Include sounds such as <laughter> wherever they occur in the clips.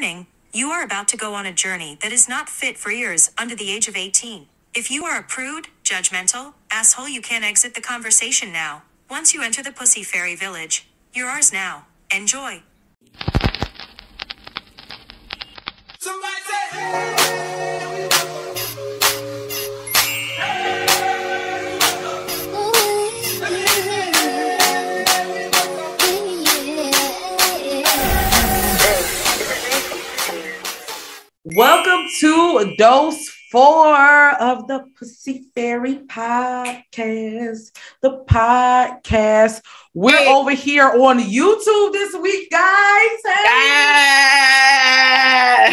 Warning You are about to go on a journey that is not fit for ears under the age of 18. If you are a prude, judgmental, asshole, you can exit the conversation now. Once you enter the Pussy Fairy Village, you're ours now. Enjoy. Somebody say, Welcome to dose four of the Pussy Fairy podcast. The podcast. We're Hey. over here on YouTube this week, guys. Hey.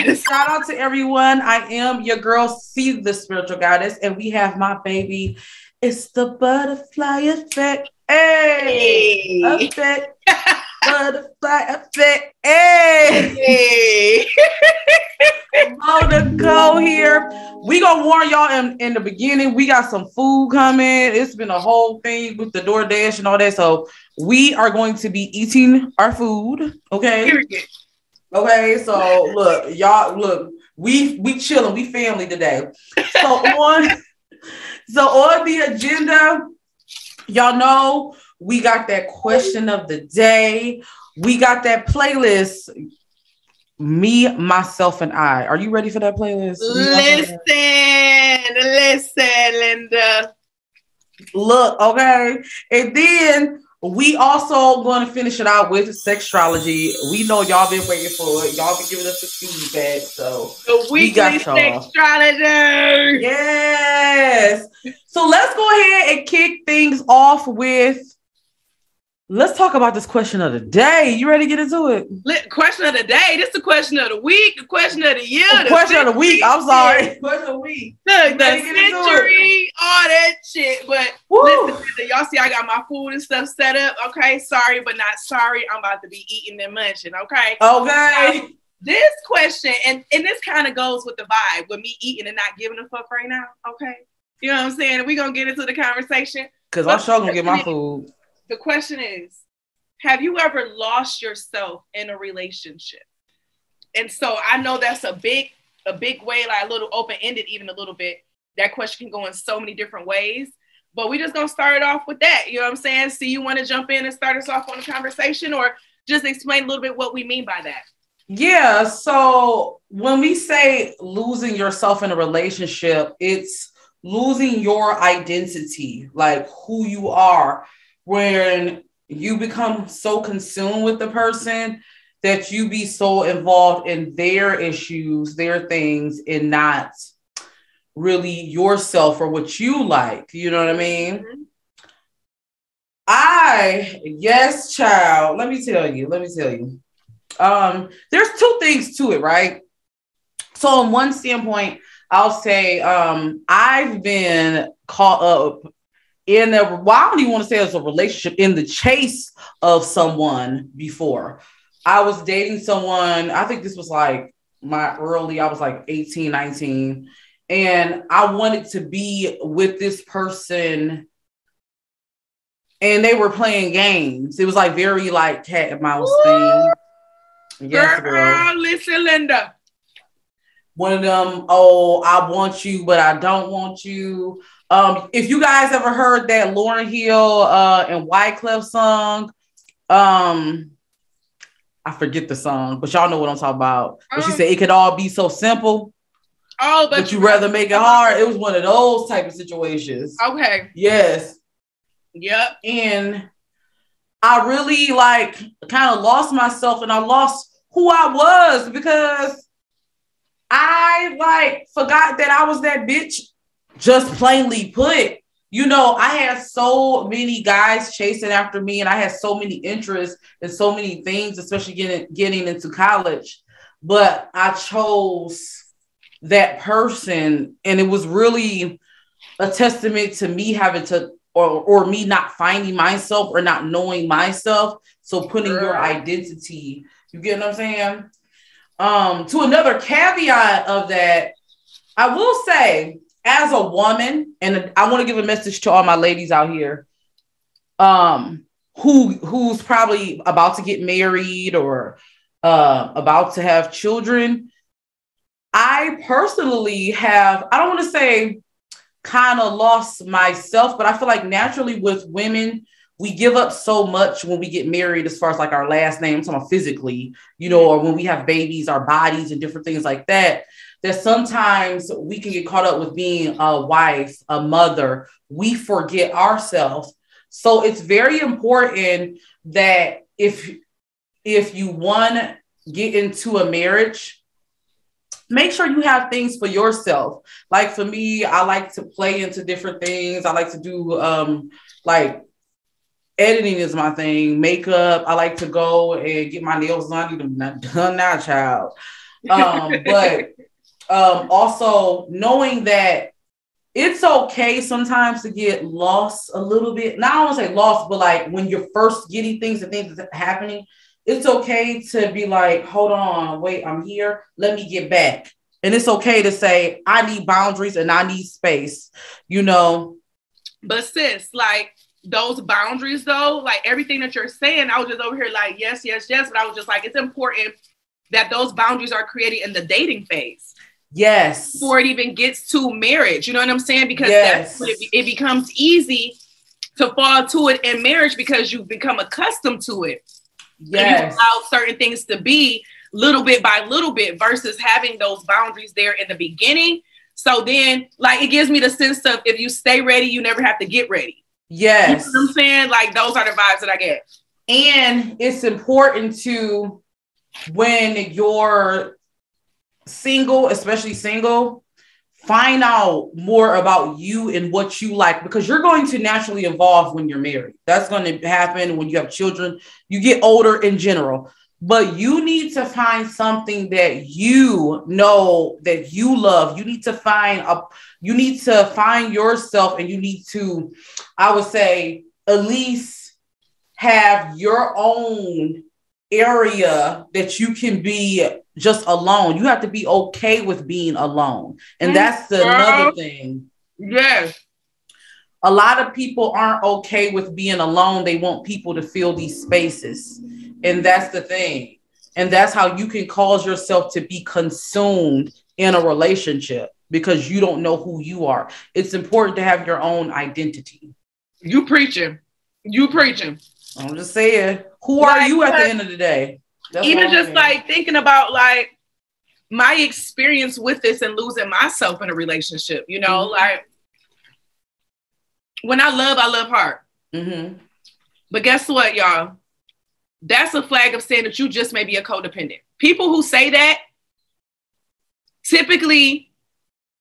Yes. Shout out to everyone. I am your girl, Cee the spiritual goddess, and we have my baby. It's the butterfly effect. Hey, Hey. effect. <laughs> butterfly effect. Hey. Hey. on the go here. We gonna warn y'all in, in the beginning. We got some food coming. It's been a whole thing with the DoorDash and all that. So we are going to be eating our food. Okay. Okay. So look, y'all look, we we chilling, we family today. So <laughs> on so on the agenda, y'all know we got that question of the day. We got that playlist. Me, myself, and I. Are you ready for that playlist? Listen, listen, Linda. Look, okay. And then we also going to finish it out with sextrology. We know y'all been waiting for it. Y'all been giving us the feedback. So The We got y'all. sextrology. yes. So let's go ahead and kick things off with. Let's talk about this question of the day. You ready to get into it? Question of the day. This is the question of the week. The question of the year. Oh, the question of the week. I'm sorry. <laughs> Question of the week. Look, the Ready to get into it. century, all that shit. But Woo. listen, Linda, y'all see I got my food and stuff set up. Okay, sorry, but not sorry. I'm about to be eating and munching. Okay. Okay. this question, and, and this kind of goes with the vibe with me eating and not giving a fuck right now. Okay. You know what I'm saying? We're gonna get into the conversation. Because I'm sure gonna get my food. The question is, have you ever lost yourself in a relationship? And so I know that's a big, a big way, like a little open-ended, even a little bit. That question can go in so many different ways. But we're just gonna start it off with that. You know what I'm saying? See, you want to jump in and start us off on the conversation, or just explain a little bit what we mean by that. Yeah. So when we say losing yourself in a relationship, it's losing your identity, like who you are, when you become so consumed with the person that you be so involved in their issues, their things, and not really yourself or what you like. You know what I mean? Mhm. I, yes, child. Let me tell you. Let me tell you. Um, there's two things to it, right? So, on one standpoint, I'll say um, I've been caught up in a well, I don't even want to say it's a relationship in the chase of someone before. I was dating someone, I think this was like my early, I was like 18, 19, and I wanted to be with this person and they were playing games. It was like very like cat and mouse thing. Yes, girl. Girl, listen, Linda. One of them, oh, I want you, but I don't want you. Um, if you guys ever heard that Lauryn Hill uh and Wyclef song, um, I forget the song, but y'all know what I'm talking about. But she Oh. said it could all be so simple, Oh, but, but you rather make it hard. It was one of those type of situations. Okay. Yes. Yep. and I really like kind of lost myself and I lost who I was because I like forgot that I was that bitch just plainly put. You know, I had so many guys chasing after me and I had so many interests and so many things, especially getting getting into college. But I chose that person and it was really a testament to me having to or or me not finding myself or not knowing myself. So putting your identity, you get what I'm saying? Um, to another caveat of that, I will say, as a woman, and I want to give a message to all my ladies out here, um, who who's probably about to get married or uh, about to have children, I personally have, I don't want to say kind of lost myself, but I feel like naturally with women, we give up so much when we get married as far as like our last name, I'm physically, you know, or when we have babies, our bodies and different things like that, that sometimes we can get caught up with being a wife, a mother. We forget ourselves. So it's very important that if if you want to get into a marriage, make sure you have things for yourself. Like for me, I like to play into different things. I like to do um like editing is my thing. Makeup. I like to go and get my nails done. Need them done now, child. <laughs> Um, but um, also knowing that it's okay sometimes to get lost a little bit. Not I don't say lost, but like when you're first getting things and things that's happening, it's okay to be like, hold on, wait, I'm here. Let me get back. And it's okay to say, I need boundaries and I need space, you know. But sis, like those boundaries though, like everything that you're saying, I was just over here like, yes, yes, yes. But I was just like, it's important that those boundaries are created in the dating phase. Yes. Before it even gets to marriage. You know what I'm saying? Because Yes. that's it, it becomes easy to fall to it in marriage because you become accustomed to it. And you allow certain things to be little bit by little bit versus having those boundaries there in the beginning. So then, like, it gives me the sense of if you stay ready, you never have to get ready. You Yes. know what I'm saying? Like, those are the vibes that I get. And it's important to when you're single, especially single, find out more about you and what you like because you're going to naturally evolve when you're married. That's going to happen when you have children. You get older in general, but you need to find something that you know that you love. You need to find a you need to find yourself and you need to I would say at least have your own area that you can be just alone. You have to be okay with being alone. And that's the, another thing. Yes. A lot of people aren't okay with being alone. They want people to fill these spaces. And that's the thing. And that's how you can cause yourself to be consumed in a relationship because you don't know who you are. It's important to have your own identity. You preaching. You preaching. I'm just saying, who are Like, you at the end of the day? That's Even just saying. like thinking about like my experience with this and losing myself in a relationship, you know, Mhm. like when I love, I love hard. Mhm. But guess what, y'all? That's a flag of saying that you just may be a codependent. People who say that typically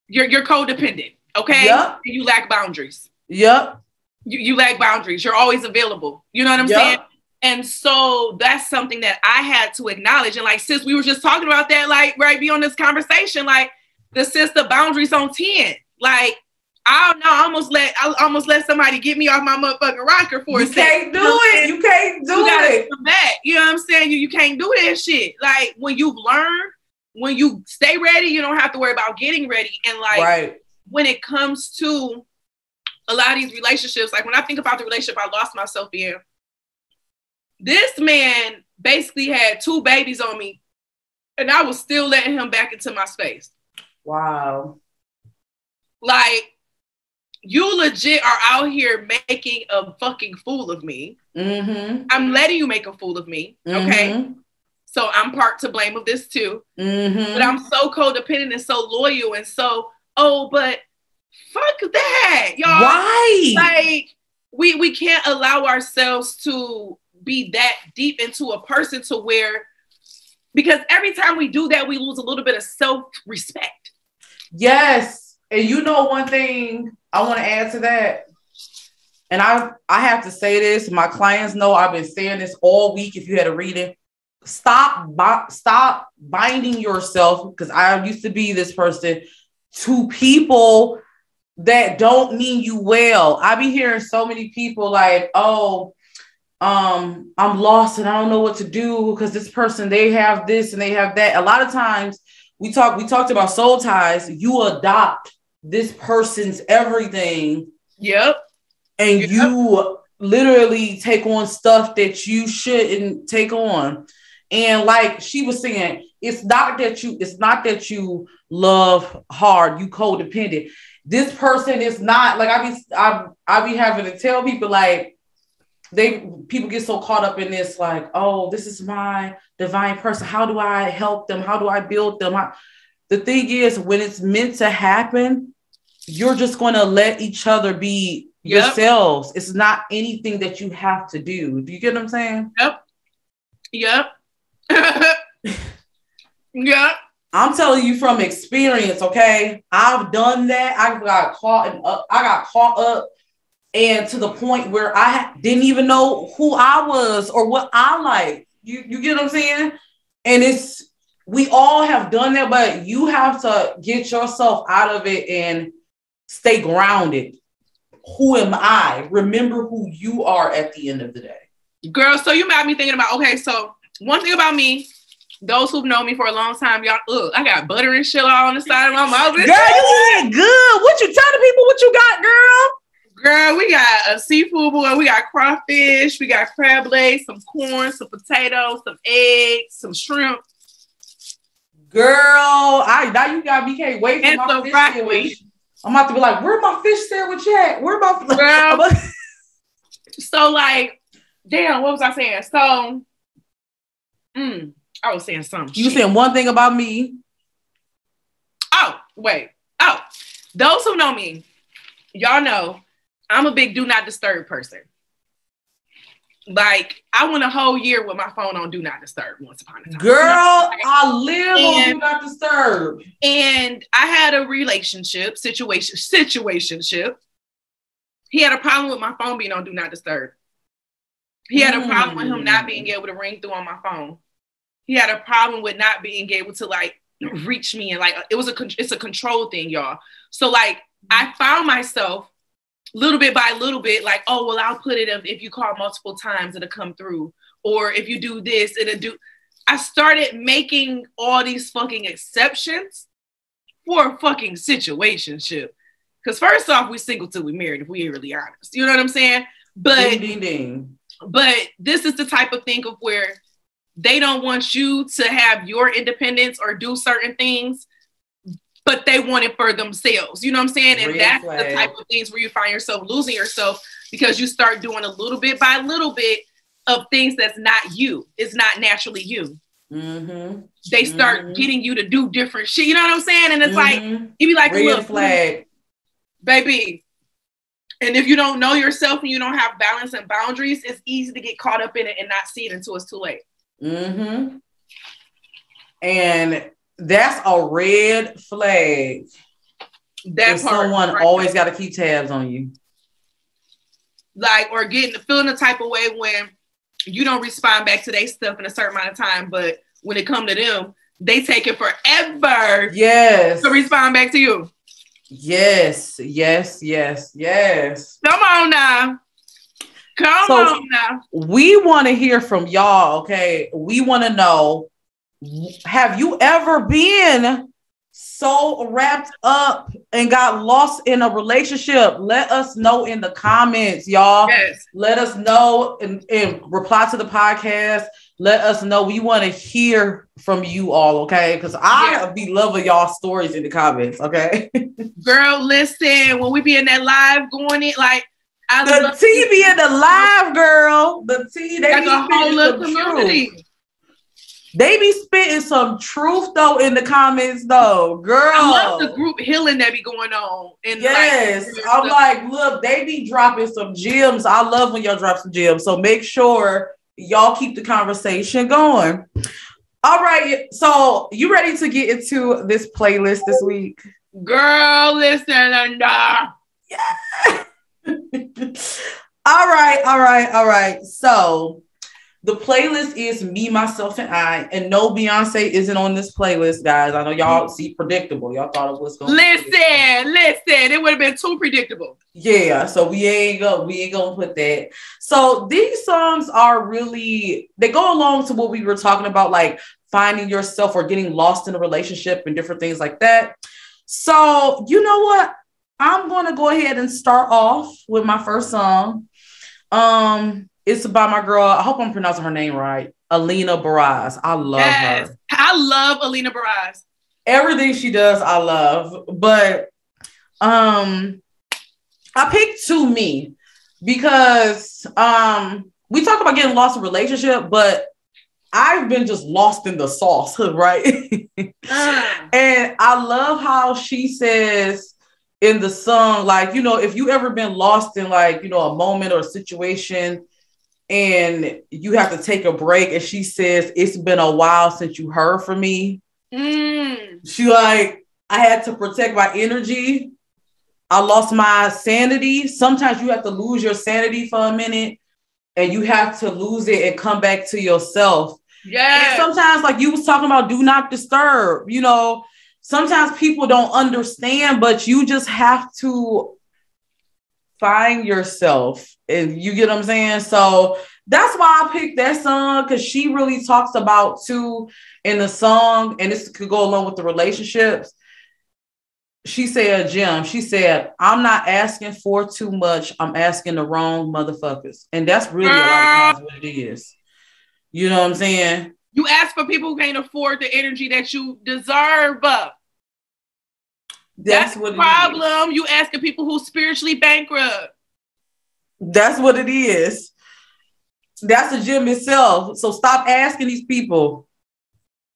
you're you're codependent, okay? Yup. You lack boundaries. Yep. You, you lack boundaries. You're always available. You know what I'm Yup. saying? And so that's something that I had to acknowledge. And like, sis, we were just talking about that, like, right, be on this conversation, like the sis, the boundaries on 10. Like, I don't know, I almost let I almost let somebody get me off my motherfucking rocker for You a second. can't do You it. You can't do you it. come back. You know what I'm saying? You, you can't do that shit. Like when you've learned, when you stay ready, you don't have to worry about getting ready. And like right. when it comes to a lot of these relationships, like when I think about the relationship I lost myself in, this man basically had two babies on me, and I was still letting him back into my space. Wow. Like, you legit are out here making a fucking fool of me. Mm-hmm. I'm letting you make a fool of me. Okay. Mm-hmm. So I'm part to blame of this too. Mm-hmm. But I'm so codependent and so loyal and so, oh, but fuck that, y'all. right. Like we we can't allow ourselves to be that deep into a person to where because every time we do that, we lose a little bit of self-respect. Yes. And you know one thing I want to add to that. And I I have to say this. My clients know I've been saying this all week. If you had a reading, stop bi- stop binding yourself because I used to be this person to people that don't mean you well. I be hearing so many people like, "Oh, um, I'm lost and I don't know what to do because this person they have this and they have that." A lot of times we talk we talked about soul ties. You adopt this person's everything Yep. and Yep. you literally take on stuff that you shouldn't take on. And like she was saying, it's not that you, it's not that you love hard, you codependent. This person is not like I be I I be having to tell people like they people get so caught up in this, like, oh, this is my divine person. How do I help them? How do I build them? The thing is, when it's meant to happen, you're just going to let each other be Yep. yourselves. It's not anything that you have to do. Do you get what I'm saying? Yep yep. <laughs> yep. I'm telling you from experience, okay? I've done that. I got caught and up, uh, I got caught up and to the point where I didn't even know who I was or what I like. You you get what I'm saying? And it's we all have done that, but you have to get yourself out of it and stay grounded. Who am I? Remember who you are at the end of the day. Girl, so you made me thinking about okay, so one thing about me, those who've known me for a long time, y'all, ugh, I got butter and shit all on the side of my mouth. Girl, you eat good. What you tell the people what you got, girl? Girl, we got a seafood boy, we got crawfish, we got crab legs, some corn, some potatoes, some eggs, some shrimp, Girl, I now you got me can't wait for and my fish broccoli. sandwich. I'm about to be like, where my fish sandwich at? Where my <laughs> Girl. So like, damn, what was I saying? So, mm, I was saying something. you saying one thing about me? Oh, wait. Oh, those who know me, y'all know I'm a big do not disturb person. Like, I went a whole year with my phone on do not disturb once upon a time. Girl, I live on do not disturb. And I had a relationship situation, situationship. He had a problem with my phone being on do not disturb. He had a problem with him not being mm. able to ring through on my phone. He had a problem with not being able to like reach me and like it was a con- it's a control thing, y'all. So like I found myself little bit by little bit like, oh well, I'll put it if, if you call multiple times, it'll come through, or if you do this, it'll do. I started making all these fucking exceptions for a fucking situationship. Because first off, we single till we married, if we ain't really honest. You know what I'm saying? But Ding ding ding. but this is the type of thing of where they don't want you to have your independence or do certain things, but they want it for themselves. You know what I'm saying? And Red that's flag. the type of things where you find yourself losing yourself because you start doing a little bit by little bit of things that's not you. It's not naturally you. Mm-hmm. They start Mhm. getting you to do different shit. You know what I'm saying? And it's like Mhm. you be like, red look, flag. baby. And if you don't know yourself and you don't have balance and boundaries, it's easy to get caught up in it and not see it until it's too late. Mm-hmm. And that's a red flag. That part, someone right always got to keep tabs on you. like or getting feeling the type of way when you don't respond back to their stuff in a certain amount of time, but when it come to them, they take it forever Yes. to respond back to you. Yes. Yes. Yes. Yes. Come on now. Come So- on now. we want to hear from y'all. Okay, we want to know: Have you ever been so wrapped up and got lost in a relationship? Let us know in the comments, y'all. Yes. Let us know and, and reply to the podcast. Let us know. We want to hear from you all, okay? Because I Yeah. be loving y'all stories in the comments, okay? <laughs> Girl, listen, when we be in that live going in, like I the love T be in the live, girl. The T, they like be a whole little truth. They be spitting some truth though in the comments though, girl. I love the group healing that be going on. And Yes, like, I'm like, look, they be dropping some gems. I love when y'all drop some gems. So make sure y'all keep the conversation going. All right, so you ready to get into this playlist this week? girl, listen and uh, <laughs> all right, all right, all right. So the playlist is me, myself, and I. And no, Beyonce isn't on this playlist, guys. I know y'all see predictable. Y'all thought it was going. listen, listen. It would have been too predictable. Yeah, so we ain't go we ain't gonna put that. So these songs are really they go along to what we were talking about, like finding yourself or getting lost in a relationship and different things like that. So you know what? I'm gonna go ahead and start off with my first song. Um, It's about my girl. I hope I'm pronouncing her name right. Alina Baraz. I love Yes. her. I love Alina Baraz. Everything she does, I love. But um I picked to me because um we talk about getting lost in relationship, but I've been just lost in the sauce, <laughs> right? Uh, And I love how she says in the song, like, you know, if you ever been lost in like, you know, a moment or a situation and you have to take a break, and she says, It's been a while since you heard from me. mm, She like, I had to protect my energy. I lost my sanity. Sometimes you have to lose your sanity for a minute and you have to lose it and come back to yourself. yeah sometimes, like you was talking about, do not disturb. You know, sometimes people don't understand, but you just have to find yourself. And you get what I'm saying? So that's why I picked that song because she really talks about too in the song, and this could go along with the relationships. She said, Jim, she said, I'm not asking for too much. I'm asking the wrong motherfuckers. And that's really a lot of times ah. what it is. You know what I'm saying? You ask for people who can't afford the energy that you deserve. That's, That's, what the problem. You asking people who spiritually bankrupt. That's what it is. That's the gym itself. So stop asking these people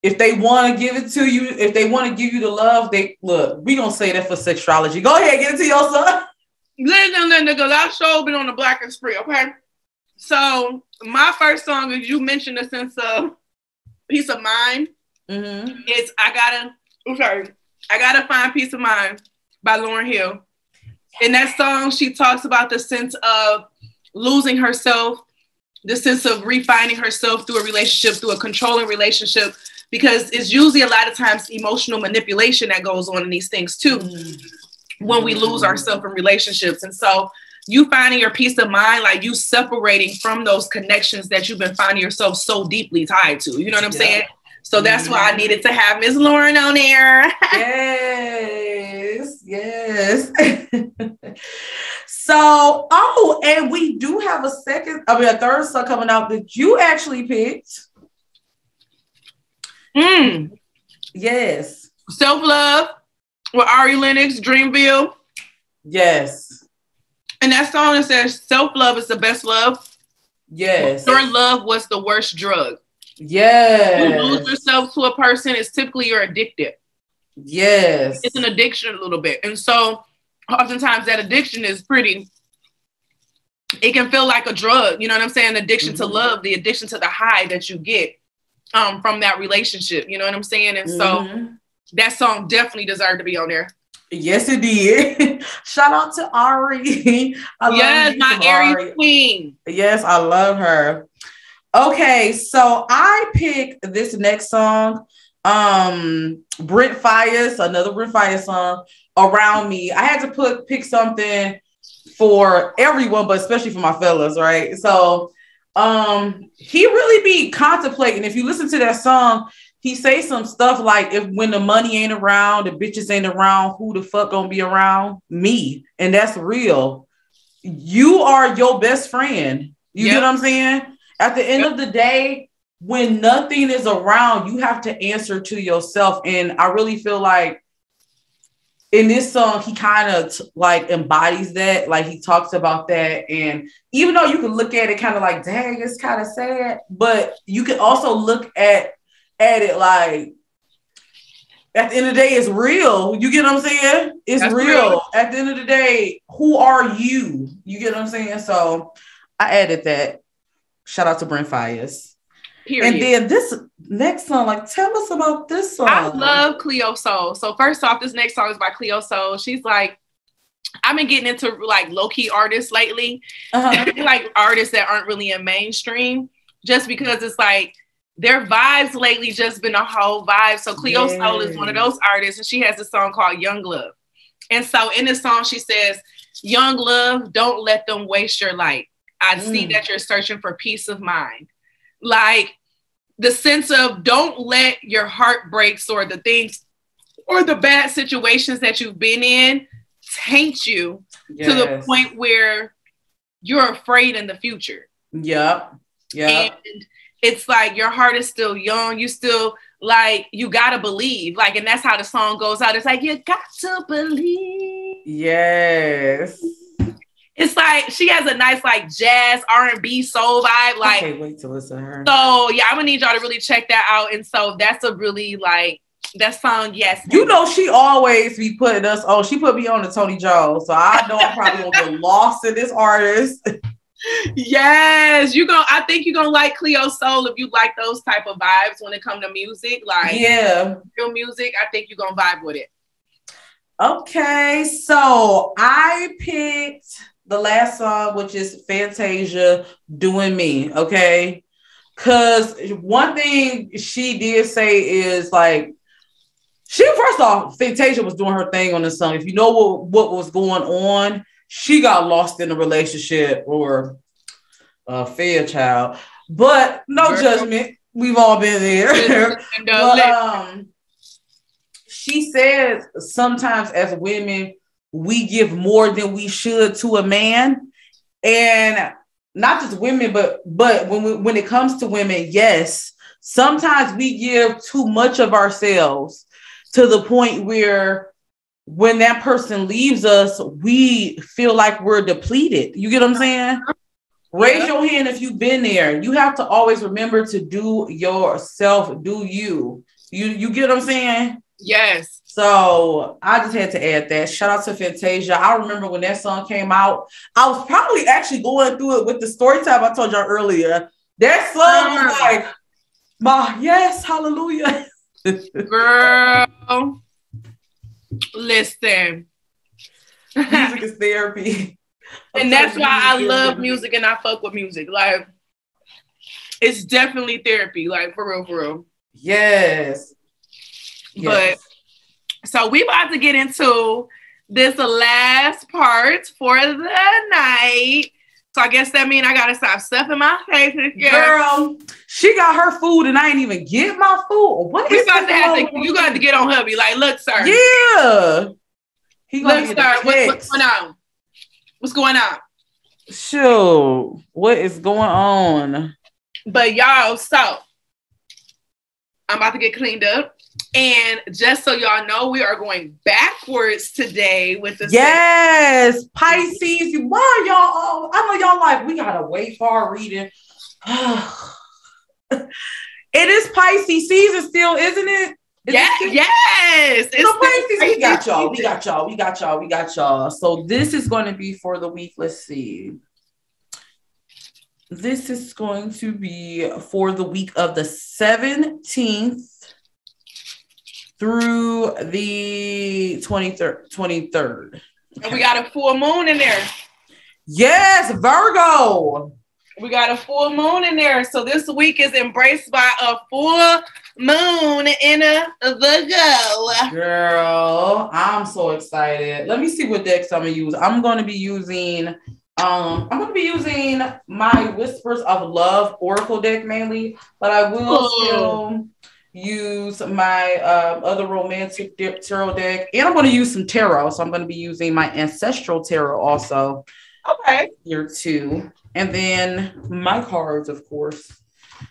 if they want to give it to you. If they want to give you the love, they look. We gonna say that for sexuality. Go ahead, get it to your son. Listen, listen, because I sure been on the black and spree, okay? So my first song, as you mentioned a sense of peace of mind, Mm-hmm. is I gotta, I'm sorry, I gotta find peace of mind by Lauryn Hill. In that song, she talks about the sense of losing herself, the sense of refining herself through a relationship, through a controlling relationship, because it's usually a lot of times emotional manipulation that goes on in these things too when we lose ourselves in relationships. And so you finding your peace of mind, like you separating from those connections that you've been finding yourself so deeply tied to. You know what I'm Yeah. saying? So that's why I needed to have Miss Lauryn on there. <laughs> Yes, yes. <laughs> so, oh, and we do have a second, I mean, a third song coming out that you actually picked. Mm. Yes, Self love with Ari Lennox, Dreamville. yes, And that song that says self love is the best love. yes, Your love was the worst drug. You lose yourself to a person, it's typically you're addicted. yes. It's an addiction a little bit. And so oftentimes that addiction is pretty, it can feel like a drug. You know what I'm saying? Addiction to Mhm. love, the addiction to the high that you get um, from that relationship. You know what I'm saying? And so Mhm. that song definitely deserved to be on there. Yes, it did. <laughs> Shout out to Ari. <laughs> I yes, my Aries Ari. queen. Yes, I love her. Okay, so I picked this next song. Um, Brent Faiyaz, another Brent Faiyaz song, Around Me. I had to put pick something for everyone, but especially for my fellas, right? So um he really be contemplating. If you listen to that song, he say some stuff like if when the money ain't around, the bitches ain't around, who the fuck gonna be around? Me. And that's real. You are your best friend. You Yep. get what I'm saying? At the end of the day, when nothing is around, you have to answer to yourself. And I really feel like in this song, he kind of t- like embodies that. Like he talks about that. And even though you can look at it kind of like, dang, it's kind of sad, but you can also look at at it like at the end of the day, it's real. You get what I'm saying? It's real. real. At the end of the day, who are you? You get what I'm saying? So I added that. Shout out to Brent Faiyaz. Period. And then this next song, like, tell us about this song. I love Cleo Sol. So first off, this next song is by Cleo Sol. She's like, I've been getting into like low key artists lately, Uh-huh. <laughs> like artists that aren't really in mainstream, just because it's like their vibes lately just been a whole vibe. So Cleo Sol is one of those artists, and she has a song called Young Love. And so in this song, she says, Young love, don't let them waste your light. I see Mm. that you're searching for peace of mind. Like the sense of don't let your heartbreaks or the things or the bad situations that you've been in taint you to the point where you're afraid in the future. Yep. Yeah. and it's like your heart is still young. You still like you gotta believe. Like, and that's how the song goes out. It's like you got to believe. yes. It's like she has a nice like jazz R and B soul vibe. I Like, can't wait to listen to her. so yeah, I'm gonna need y'all to really check that out. And so that's a really like that song. Yes, You know, she always be putting us on. She put me on the Tony Jones, so I know I'm probably gonna get <laughs> lost in this artist. yes, you gonna. I think you're gonna like Cleo Sol if you like those type of vibes when it come to music, like Yeah. real music. I think you're gonna vibe with it. Okay, so I picked the last song, which is Fantasia doing me. Okay, because one thing she did say is like she first off, Fantasia was doing her thing on the song. If you know what what was going on, she got lost in a relationship or a Fairchild. But no Girl. judgment. We've all been there. Uh, <laughs> But, um, she says sometimes as women we give more than we should to a man, and not just women, but but when we, when it comes to women, yes, sometimes we give too much of ourselves to the point where when that person leaves us, we feel like we're depleted. You get what I'm saying? Raise your hand if you've been there. You have to always remember to do yourself, do you. You you get what I'm saying? yes. So I just had to add that. Shout out to Fantasia. I remember when that song came out. I was probably actually going through it with the story time I told y'all earlier. That song was Uh-huh. like, my yes, hallelujah. <laughs> Girl, listen. Music is therapy. I'm <laughs> and that's why I love music and I fuck with music. Like, it's definitely therapy, like for real, for real. Yes. But so we about to get into this last part for the night. So I guess that means I gotta stop stuffing my face. Girl, she got her food and I ain't even get my food. What we is about to have to. You got to get on hubby. Like, look, sir. Yeah. He look, sir. What, what's going on? What's going on? Shoot, what is going on? But y'all, so I'm about to get cleaned up. And just so y'all know, we are going backwards today with the Yes, Pisces. Why y'all? All, I know y'all like we gotta wait for our reading. <sighs> it is Pisces season still, isn't it? Is Yeah, it yes. It's So Pisces, we got y'all. We got y'all. We got y'all. We got y'all. So this is going to be for the week. Let's see. This is going to be for the week of the 17th through the 23rd. 23rd. And we got a full moon in there. Yes, Virgo. We got a full moon in there. So this week is embraced by a full moon in a Virgo. Girl, I'm so excited. Let me see what decks I'm gonna use. I'm gonna be using um I'm gonna be using my Whispers of Love Oracle deck mainly, but I will Oh. still use my um, other romantic tarot deck, and I'm gonna use some tarot. So I'm gonna be using my ancestral tarot also Okay. here too, and then my cards, of course.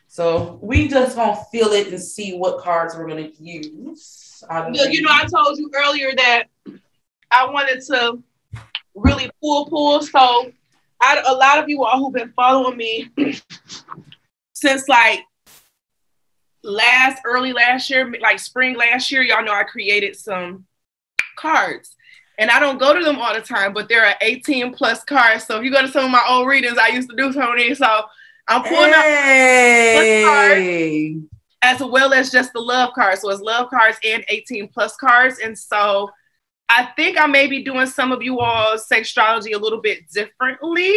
So we just gonna feel it and see what cards we're gonna use. you know, I told you earlier that I wanted to really pull pull. So I, a lot of you all who've been following me <clears throat> since like last early last year, like spring last year, y'all know I created some cards. And I don't go to them all the time, but there are 18 plus cards. So if you go to some of my old readings, I used to do some of these. So I'm pulling up Hey. as well as just the love cards. So it's love cards and 18 plus cards. And so I think I may be doing some of you all's sexuality a little bit differently.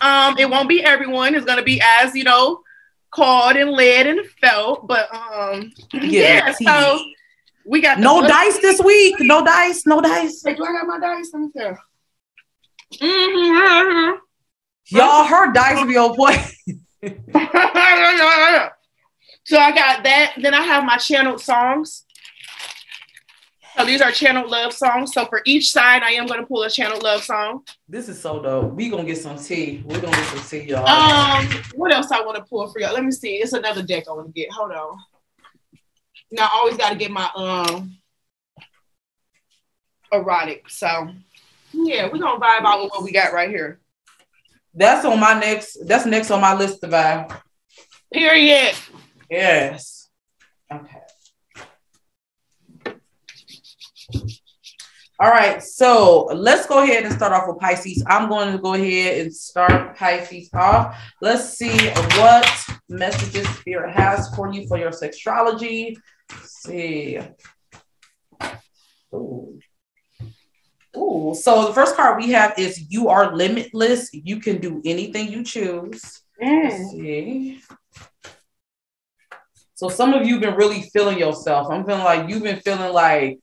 Um, it won't be everyone. It's gonna be as you know, called and led and felt. But um, yeah. So we got no blood- dice this week. No dice. No dice. Hey, do I got my dice? Let me tell. Mm-hmm. Y'all, her dice be on point. <laughs> <laughs> so I got that. Then I have my channeled songs. So these are channel love songs. So for each side, I am going to pull a channel love song. This is so dope. We gonna get some tea. We're gonna get some tea, y'all. Um, what else I want to pull for y'all? Let me see. It's another deck I want to get. Hold on. Now I always got to get my um erotic. So yeah, we're gonna vibe out with what we got right here. that's on my next. That's next on my list to buy. Period. Yes. Okay. All right, so let's go ahead and start off with Pisces. I'm going to go ahead and start Pisces off. Let's see what messages Spirit has for you for your sexuality. Let's see. Ooh. Ooh. So the first card we have is you are limitless. You can do anything you choose. Let's mm. see. So some of you have been really feeling yourself. I'm feeling like you've been feeling like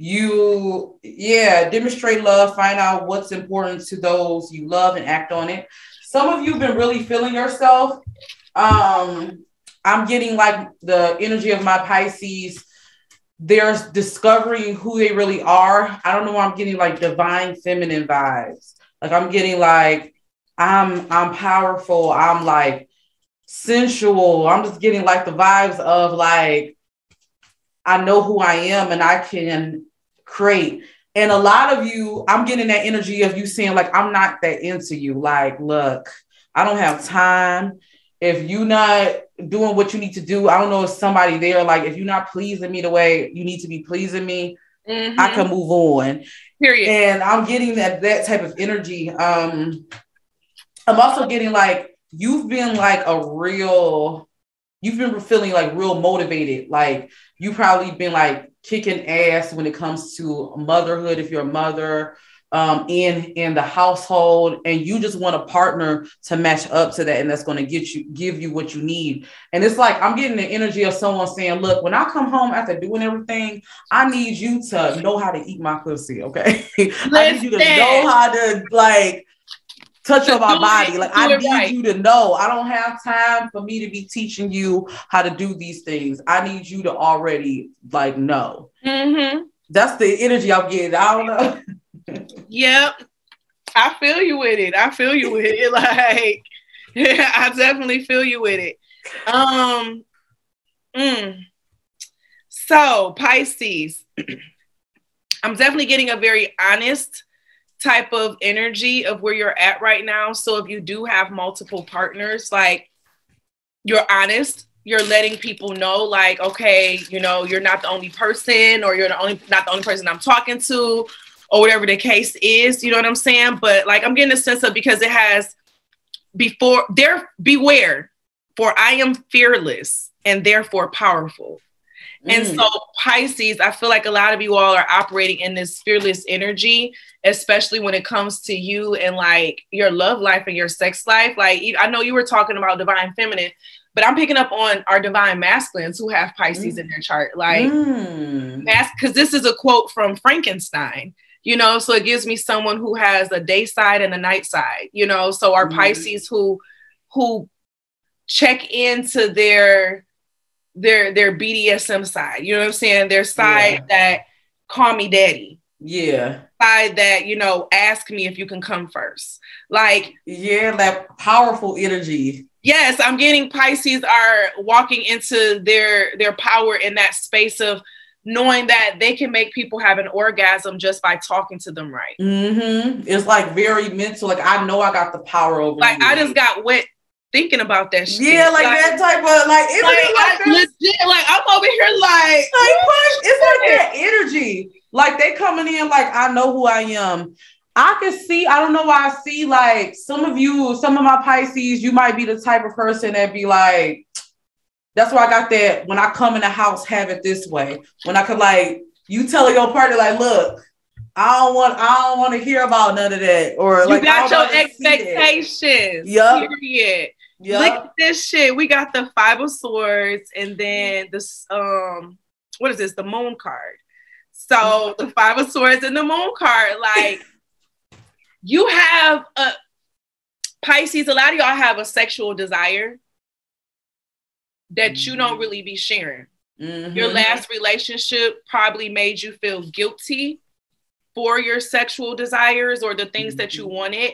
you, yeah, demonstrate love, find out what's important to those you love and act on it. Some of you have been really feeling yourself. Um, I'm getting like the energy of my Pisces. They're discovering who they really are. I don't know. Why I'm getting like divine feminine vibes. Like I'm getting like I'm I'm powerful. I'm like sensual. I'm just getting like the vibes of like I know who I am and I can create. And a lot of you, I'm getting that energy of you saying like I'm not that into you. Like, look, I don't have time. If you're not doing what you need to do, I don't know if somebody there, like if you're not pleasing me the way you need to be pleasing me, Mhm. I can move on Period. and I'm getting that that type of energy. Um, I'm also getting like you've been like a real, you've been feeling like real motivated. Like you probably been like kicking ass when it comes to motherhood if you're a mother um in in the household and you just want a partner to match up to that and that's going to get you give you what you need. And it's like i'm getting the energy of someone saying look when i come home after doing everything i need you to know how to eat my pussy okay? <laughs> I need you to know how to like touch To on my body like i need right. you to know i don't have time for me to be teaching you how to do these things i need you to already like know Mm-hmm. that's the energy i'm getting i don't know <laughs> Yep. I feel you with it. I feel you with it. <laughs> Like, <laughs> I definitely feel you with it. Um, mm. so Pisces, <clears throat> I'm definitely getting a very honest type of energy of where you're at right now. So if you do have multiple partners, like you're honest, you're letting people know, like, okay, you know, you're not the only person, or you're the only not the only person I'm talking to, or whatever the case is. You know what I'm saying? But like, I'm getting a sense of because it has before there beware, for I am fearless and therefore powerful. And Mm. so Pisces, I feel like a lot of you all are operating in this fearless energy, especially when it comes to you and like your love life and your sex life. Like I know you were talking about divine feminine, but I'm picking up on our divine masculines who have Pisces in their chart. Like Mm. because this is a quote from Frankenstein, you know, so it gives me someone who has a day side and a night side, you know, so our Mhm. Pisces who who check into their their their BDSM side, you know what I'm saying? Their side that call me daddy, yeah side that, you know, ask me if you can come first. Like yeah that powerful energy yes i'm getting pisces are walking into their their power in that space of knowing that they can make people have an orgasm just by talking to them right Mm-hmm. It's like very mental. Like I know I got the power over like you. i just got wet thinking about that shit yeah, like, that type of like it's like, like, I, legit. Like I'm over here like like push. It's like that energy. Like they coming in like I know who I am. I can see. I don't know why I see like some of you, some of my Pisces. You might be the type of person that be like. That's why I got that. When I come in the house, have it this way. When I could like you tell your partner like, look. I don't want. I don't want to hear about none of that. Or you like, got your wanna see that. expectations Yup. period Look at this shit. We got the five of swords and then this um what is this? The moon card. So <laughs> the five of swords and the moon card like you have a pisces a lot of y'all have a sexual desire that you don't really be sharing. Your Mhm. last relationship probably made you feel guilty for your sexual desires or the things that you wanted.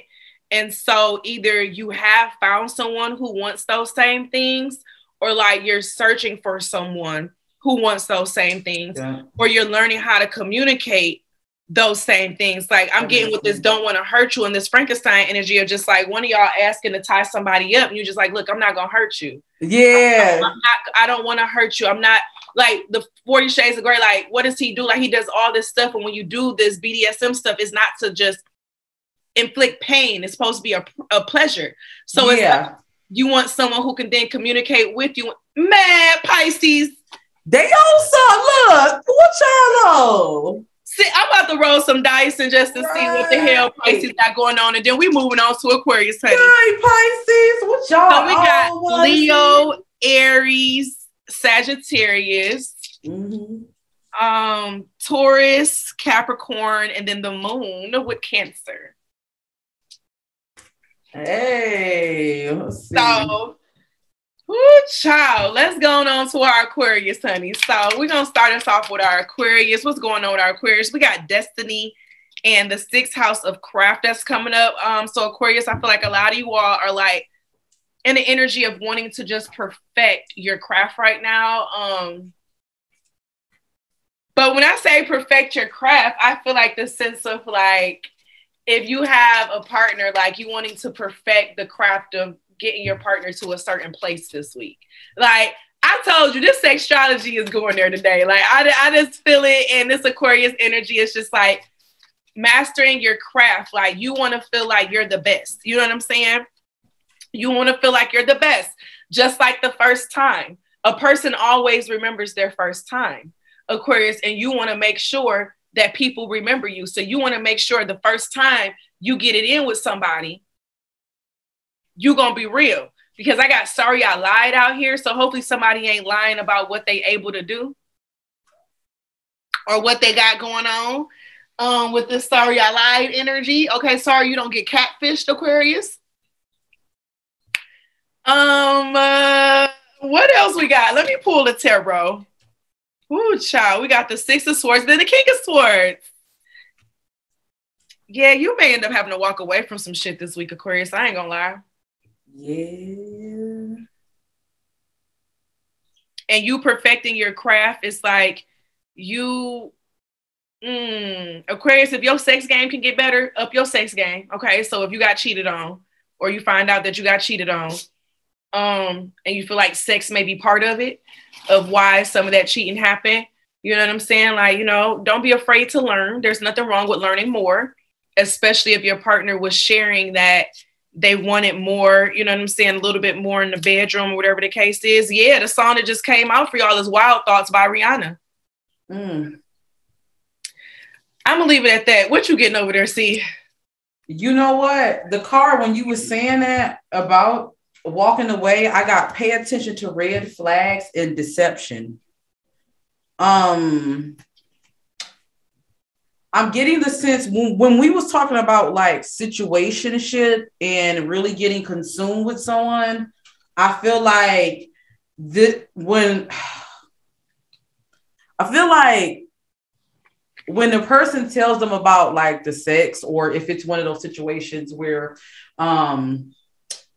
And so either you have found someone who wants those same things, or like you're searching for someone who wants those same things, Yeah. or you're learning how to communicate those same things. Like I'm getting with this don't want to hurt you and this Frankenstein energy of just like one of y'all asking to tie somebody up, and you're just like, look, I'm not gonna hurt you. Yeah. I'm not, I don't want to hurt you. I'm not like the 40 Shades of Grey. Like, what does he do? Like, he does all this stuff. And when you do this BDSM stuff, it's not to just inflict pain, it's supposed to be a, a pleasure. So it's like yeah. you want someone who can then communicate with you. Mad Pisces. They some. Look, what y'all know? See, I'm about to roll some dice and just to see what the hell Pisces got going on. And then we moving on to Aquarius, honey. Hey, Pisces, what y'all? So we got Leo, Aries, Sagittarius. Mhm. um Taurus, Capricorn, and then the moon with Cancer. Hey. So, whoo, child, let's go on to our Aquarius, honey. So we're gonna start us off with our Aquarius. What's going on with our Aquarius? We got Destiny and the sixth house of craft that's coming up. Um, so Aquarius, I feel like a lot of you all are like in the energy of wanting to just perfect your craft right now. Um, but when I say perfect your craft, I feel like the sense of like if you have a partner, like you wanting to perfect the craft of getting your partner to a certain place this week. Like I told you, this sexuality is going there today. Like I, I just feel it, and this Aquarius energy is just like mastering your craft. Like you want to feel like you're the best. You know what I'm saying? You want to feel like you're the best, just like the first time. A person always remembers their first time, Aquarius, and you want to make sure that people remember you. So you want to make sure the first time you get it in with somebody, you're going to be real. Because I got sorry I lied out here. So hopefully somebody ain't lying about what they able to do or what they got going on um, with this sorry I lied energy. Okay, sorry you don't get catfished, Aquarius. Um, uh, what else we got? Let me pull the tarot. Ooh, child, we got the Six of Swords, then the King of Swords. Yeah, you may end up having to walk away from some shit this week, Aquarius. I ain't gonna lie. Yeah. And you perfecting your craft, it's like you, mm, Aquarius. If your sex game can get better, up your sex game. Okay, so if you got cheated on, or you find out that you got cheated on, um, and you feel like sex may be part of it, of why some of that cheating happened. You know what I'm saying? Like, you know, don't be afraid to learn. There's nothing wrong with learning more, especially if your partner was sharing that they wanted more, you know what I'm saying, a little bit more in the bedroom or whatever the case is. Yeah, the song that just came out for y'all is Wild Thoughts by Rihanna. Mm. I'm gonna leave it at that. What you getting over there, Cee? You know what? The car, when you were saying that about walking away, I got pay attention to red flags and deception. Um, I'm getting the sense when, when we was talking about like situationship and really getting consumed with someone, I feel like that when <sighs> I feel like when the person tells them about like the sex or if it's one of those situations where um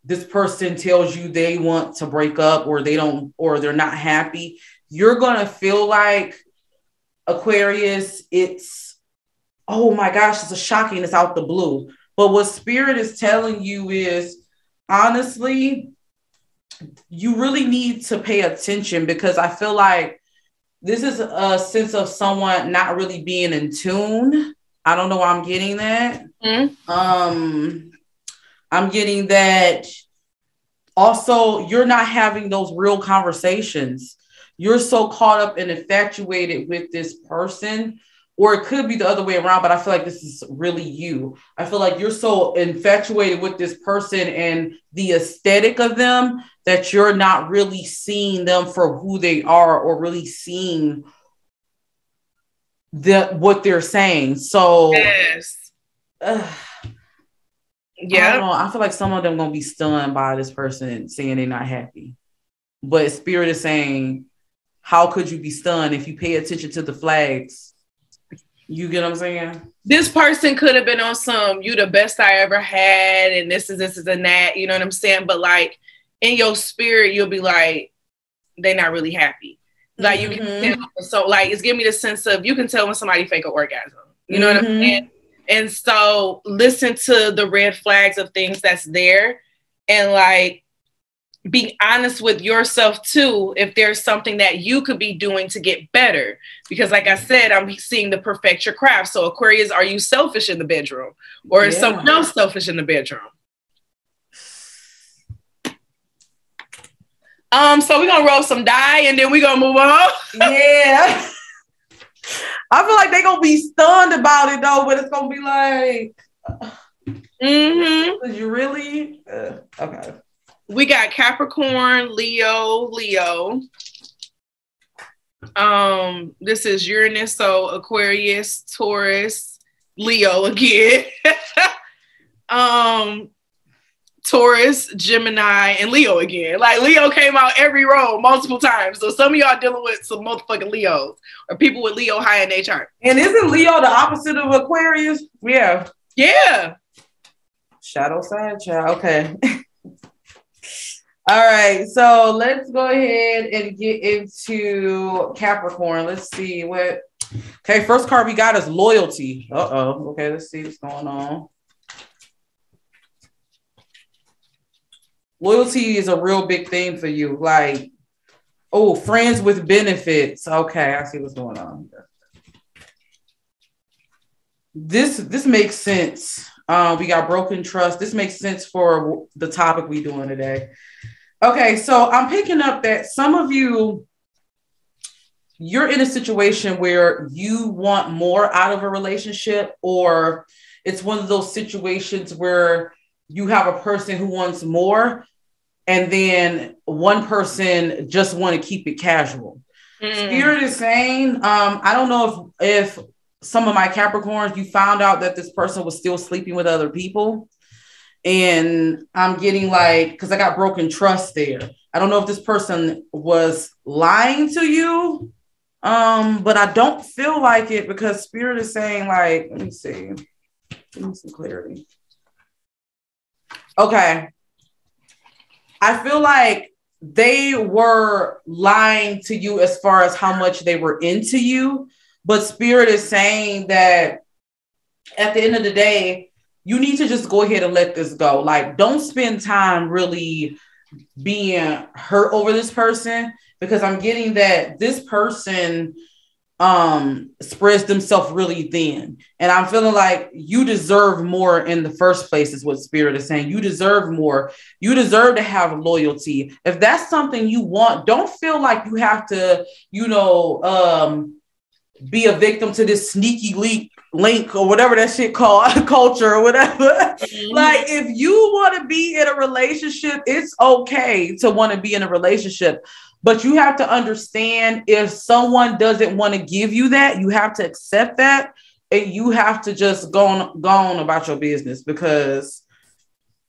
this person tells you they want to break up or they don't or they're not happy you're going to feel like aquarius it's oh my gosh it's a shocking it's out the blue but what spirit is telling you is honestly you really need to pay attention because i feel like this is a sense of someone not really being in tune. I don't know why I'm getting that. Mhm. Um, I'm getting that also you're not having those real conversations. You're so caught up and infatuated with this person, or it could be the other way around, but I feel like this is really you. I feel like you're so infatuated with this person and the aesthetic of them that you're not really seeing them for who they are or really seeing the what they're saying. So Yes. I Yeah. know. I feel like some of them gonna be stunned by this person saying they're not happy. But spirit is saying how could you be stunned if you pay attention to the flags? You get what I'm saying? This person could have been on some you the best I ever had, and this is this is and that, you know what I'm saying? But like in your spirit, you'll be like, they're not really happy. Like you can Mhm. tell, so like it's giving me the sense of you can tell when somebody fake an orgasm. You know what I'm Mhm. saying? And so listen to the red flags of things that's there and like be honest with yourself too if there's something that you could be doing to get better. Because like I said, I'm seeing the perfect your craft. So Aquarius, are you selfish in the bedroom? Or is someone else selfish in the bedroom? Um, so we're gonna roll some die and then we're gonna move on. Yeah. <laughs> <laughs> I feel like they're gonna be stunned about it though, but it's gonna be like, Mm-hmm. did you really? Uh, okay. We got Capricorn, Leo, Leo. Um, this is Uranus, so Aquarius, Taurus, Leo again. <laughs> um, Taurus, Gemini, and Leo again. Like Leo came out every row multiple times. So some of y'all dealing with some motherfucking Leos or people with Leo high in their chart. And isn't Leo the opposite of Aquarius? Yeah. Yeah. Shadow side child. Okay. <laughs> All right. So let's go ahead and get into Capricorn. Let's see what. Okay. First card we got is loyalty. Uh oh. Okay. Let's see what's going on. Loyalty is a real big thing for you. Like, oh, friends with benefits. Okay. I see what's going on. This this makes sense. Uh, we got broken trust. This makes sense for the topic we doing today. Okay, so I'm picking up that some of you, you're in a situation where you want more out of a relationship, or it's one of those situations where you have a person who wants more, and then one person just want to keep it casual. Mm. Spirit is saying, um, I don't know if if some of my Capricorns, you found out that this person was still sleeping with other people. And I'm getting like, because I got broken trust there. I don't know if this person was lying to you, um, but I don't feel like it because Spirit is saying, like, let me see, give me some clarity. Okay. I feel like they were lying to you as far as how much they were into you, but Spirit is saying that at the end of the day, you need to just go ahead and let this go. Like, don't spend time really being hurt over this person because I'm getting that this person um spreads themselves really thin. And i'm feeling like you deserve more in the first place is what spirit is saying. You deserve more. You deserve to have loyalty. If that's something you want don't feel like you have to you know um be a victim to this sneaky leak link or whatever that shit called <laughs> culture or whatever. Mhm. like if you want to be in a relationship it's okay to want to be in a relationship but you have to understand if someone doesn't want to give you that you have to accept that and you have to just go on go on about your business because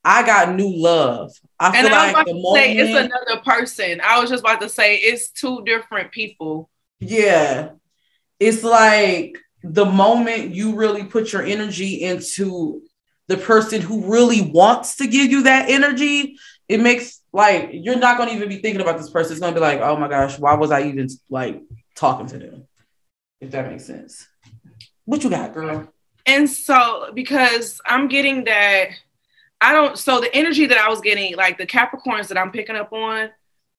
i got new love i and feel I was like about the to say it's another person. I was just about to say it's two different people. yeah it's like the moment you really put your energy into the person who really wants to give you that energy, it makes like you're not gonna even be thinking about this person. It's gonna be like, oh my gosh, why was I even like talking to them? If that makes sense. What you got, girl? And so because I'm getting that I don't so the energy that I was getting, like the Capricorns that I'm picking up on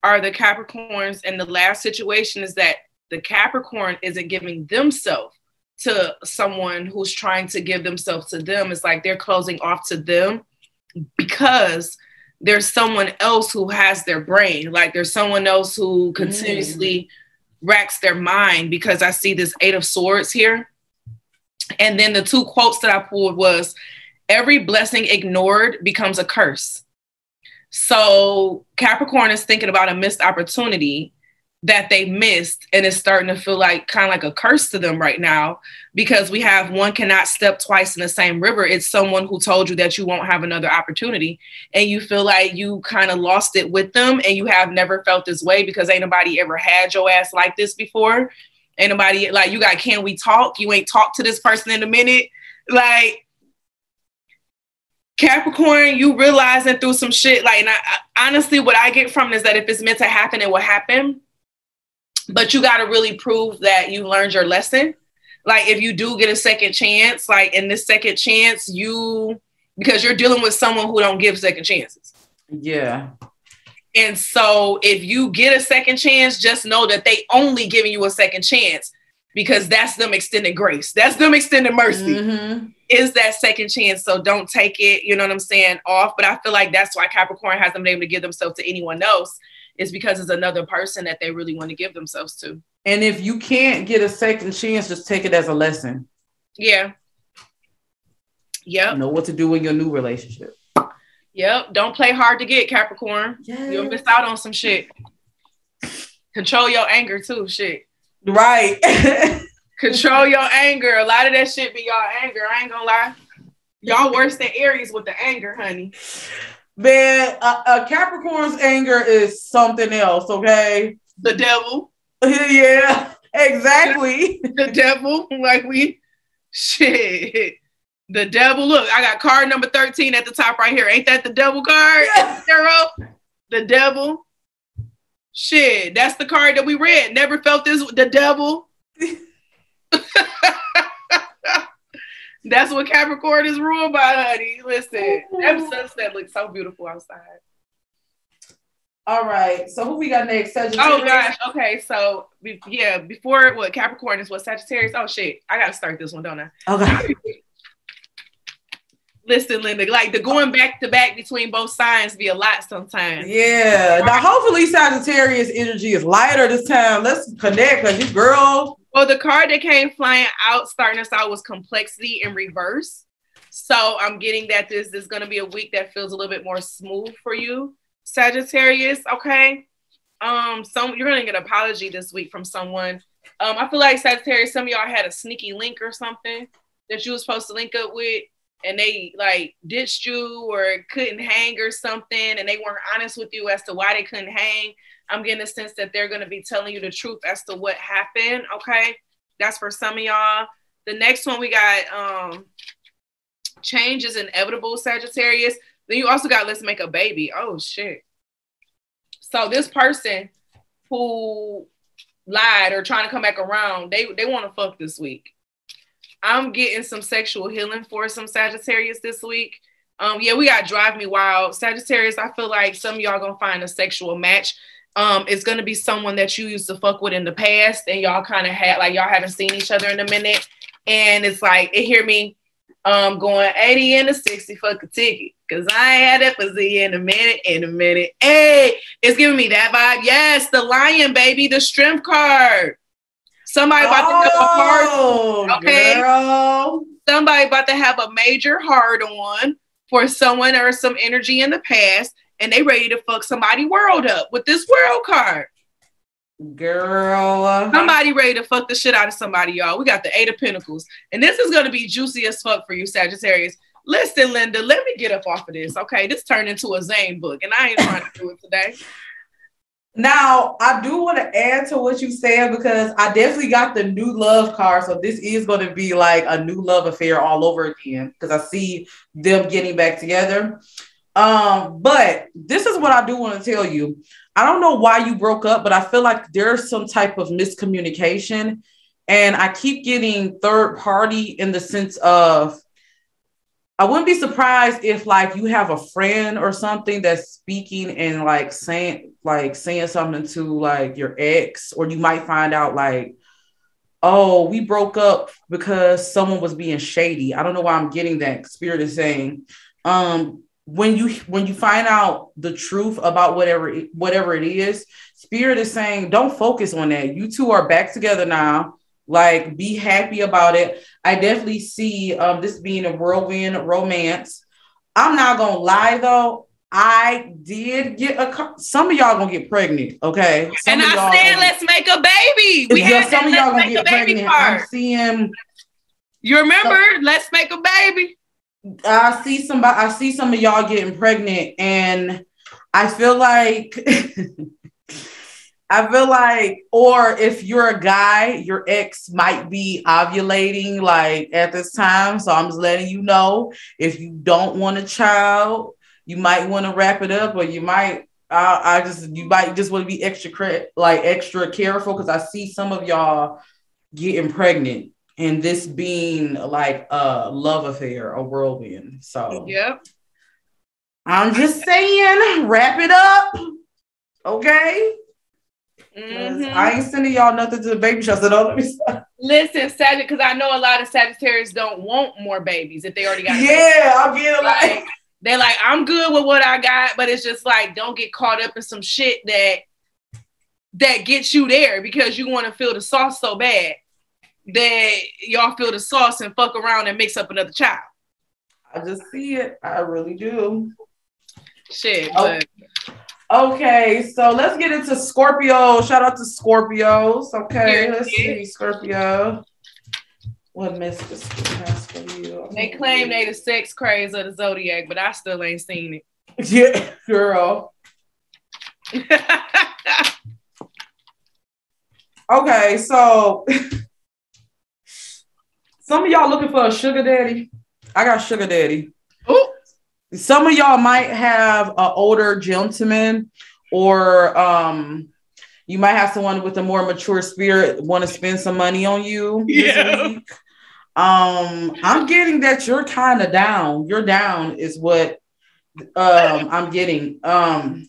are the Capricorns and the last situation is that the Capricorn isn't giving themselves to someone who's trying to give themselves to them. It's like they're closing off to them because there's someone else who has their brain. Like there's someone else who mm. continuously racks their mind because I see this eight of swords here. And then the two quotes that I pulled was every blessing ignored becomes a curse. So Capricorn is thinking about a missed opportunity that they missed and it's starting to feel like kind of like a curse to them right now because we have one cannot step twice in the same river. It's someone who told you that you won't have another opportunity and you feel like you kind of lost it with them and you have never felt this way because ain't nobody ever had your ass like this before. Ain't nobody like you got can we talk? You ain't talked to this person in a minute. Like Capricorn, you realizing through some shit. Like, I, honestly, what I get from is that if it's meant to happen, it will happen but you got to really prove that you learned your lesson. Like if you do get a second chance, like in this second chance, you because you're dealing with someone who don't give second chances. Yeah. And so if you get a second chance, just know that they only giving you a second chance because that's them extended grace. That's them extended mercy. Mm-hmm. Is that second chance. So don't take it, you know what I'm saying, off. But I feel like that's why Capricorn hasn't been able to give themselves to anyone else is because it's another person that they really want to give themselves to. And if you can't get a second chance, just take it as a lesson. Yeah. Yep. know what to do in your new relationship. Yep. Don't play hard to get, Capricorn. Yes. You'll miss out on some shit. Control your anger too, shit. Right. <laughs> Control your anger. A lot of that shit be y'all anger. I ain't gonna lie. Y'all worse than Aries with the anger, honey. Man, a, a Capricorn's anger is something else, okay? The devil. <laughs> yeah, exactly. <laughs> the devil, like we shit. The devil. Look, I got card number 13 at the top right here. Ain't that the devil card? <laughs> Zero. The devil. Shit, that's the card that we read. Never felt this. The devil. That's what Capricorn is ruled by, honey. Listen, oh. that sunset looks so beautiful outside. All right. So who we got next? Sagittarius. Oh gosh. Okay. So yeah, before what Capricorn is what Sagittarius. Oh shit. I gotta start this one, don't I? Okay. <laughs> Listen, Linda, like the going back to back between both signs be a lot sometimes. Yeah. Now hopefully Sagittarius energy is lighter this time. Let's connect because you girl well, the card that came flying out, starting us out, was complexity in reverse. So I'm getting that this is going to be a week that feels a little bit more smooth for you, Sagittarius. Okay. Um, some you're gonna get an apology this week from someone. Um, I feel like Sagittarius, some of y'all had a sneaky link or something that you were supposed to link up with, and they like ditched you or couldn't hang or something, and they weren't honest with you as to why they couldn't hang. I'm getting a sense that they're going to be telling you the truth as to what happened. Okay. That's for some of y'all. The next one we got um change is inevitable, Sagittarius. Then you also got let's make a baby. Oh shit. So this person who lied or trying to come back around, they they want to fuck this week. I'm getting some sexual healing for some Sagittarius this week. Um, yeah, we got drive me wild. Sagittarius, I feel like some y'all gonna find a sexual match um, it's gonna be someone that you used to fuck with in the past, and y'all kind of had like y'all haven't seen each other in a minute, and it's like it hear me um going 80 and a 60 fuck a ticket. Cause I ain't had that pussy in a minute, in a minute. Hey, it's giving me that vibe. Yes, the lion, baby, the strength card. Somebody about oh, to have a hard oh, okay. Girl. Somebody about to have a major hard on for someone or some energy in the past and they ready to fuck somebody world up with this world card. Girl. Somebody ready to fuck the shit out of somebody, y'all. We got the Eight of Pentacles. And this is going to be juicy as fuck for you, Sagittarius. Listen, Linda, let me get up off of this. Okay. This turned into a Zane book, and I ain't trying to do it today. <laughs> Now, I do want to add to what you said because I definitely got the new love card. So this is going to be like a new love affair all over again because I see them getting back together. Um, but this is what I do want to tell you. I don't know why you broke up, but I feel like there's some type of miscommunication. And I keep getting third party in the sense of I wouldn't be surprised if like you have a friend or something that's speaking and like saying like saying something to like your ex, or you might find out like, oh, we broke up because someone was being shady. I don't know why I'm getting that. Spirit is saying. Um, when you when you find out the truth about whatever whatever it is spirit is saying don't focus on that you two are back together now like be happy about it i definitely see um this being a whirlwind romance i'm not gonna lie though I did get a. Some of y'all gonna get pregnant, okay? Some and I said, let's make a baby. We had some of y'all gonna get pregnant. I'm seeing. You remember? Let's make a baby. I see somebody. I see some of y'all getting pregnant, and I feel like. <laughs> I feel like, or if you're a guy, your ex might be ovulating like at this time. So I'm just letting you know if you don't want a child, you might want to wrap it up, or you might. I, I just you might just want to be extra like extra careful because I see some of y'all getting pregnant and this being like a love affair, a whirlwind. So Yep. I'm just saying, wrap it up, okay? Mhm. I ain't sending y'all nothing to the baby shower, so don't let me <laughs> stop. Listen, Sagittarius, because I know a lot of Sagittarius don't want more babies if they already got. Yeah, I'm getting Like, like, they're like, I'm good with what I got, but it's just like, don't get caught up in some shit that that gets you there because you want to feel the sauce so bad that y'all feel the sauce and fuck around and mix up another child. I just see it. I really do. Shit, Oh. but Okay, so let's get into Scorpio. Shout out to Scorpios. Okay, Period. let's see, Scorpio. What message has for you? they claim they the sex craze of the zodiac, but I still ain't seen it. <laughs> Yeah, girl. <laughs> Okay, so <laughs> some of y'all looking for a sugar daddy. I got sugar daddy. Ooh. Some of y'all might have an older gentleman, or um, you might have someone with a more mature spirit want to spend some money on you. Yeah. Um, I'm getting that you're kind of down. You're down is what um I'm getting. Um,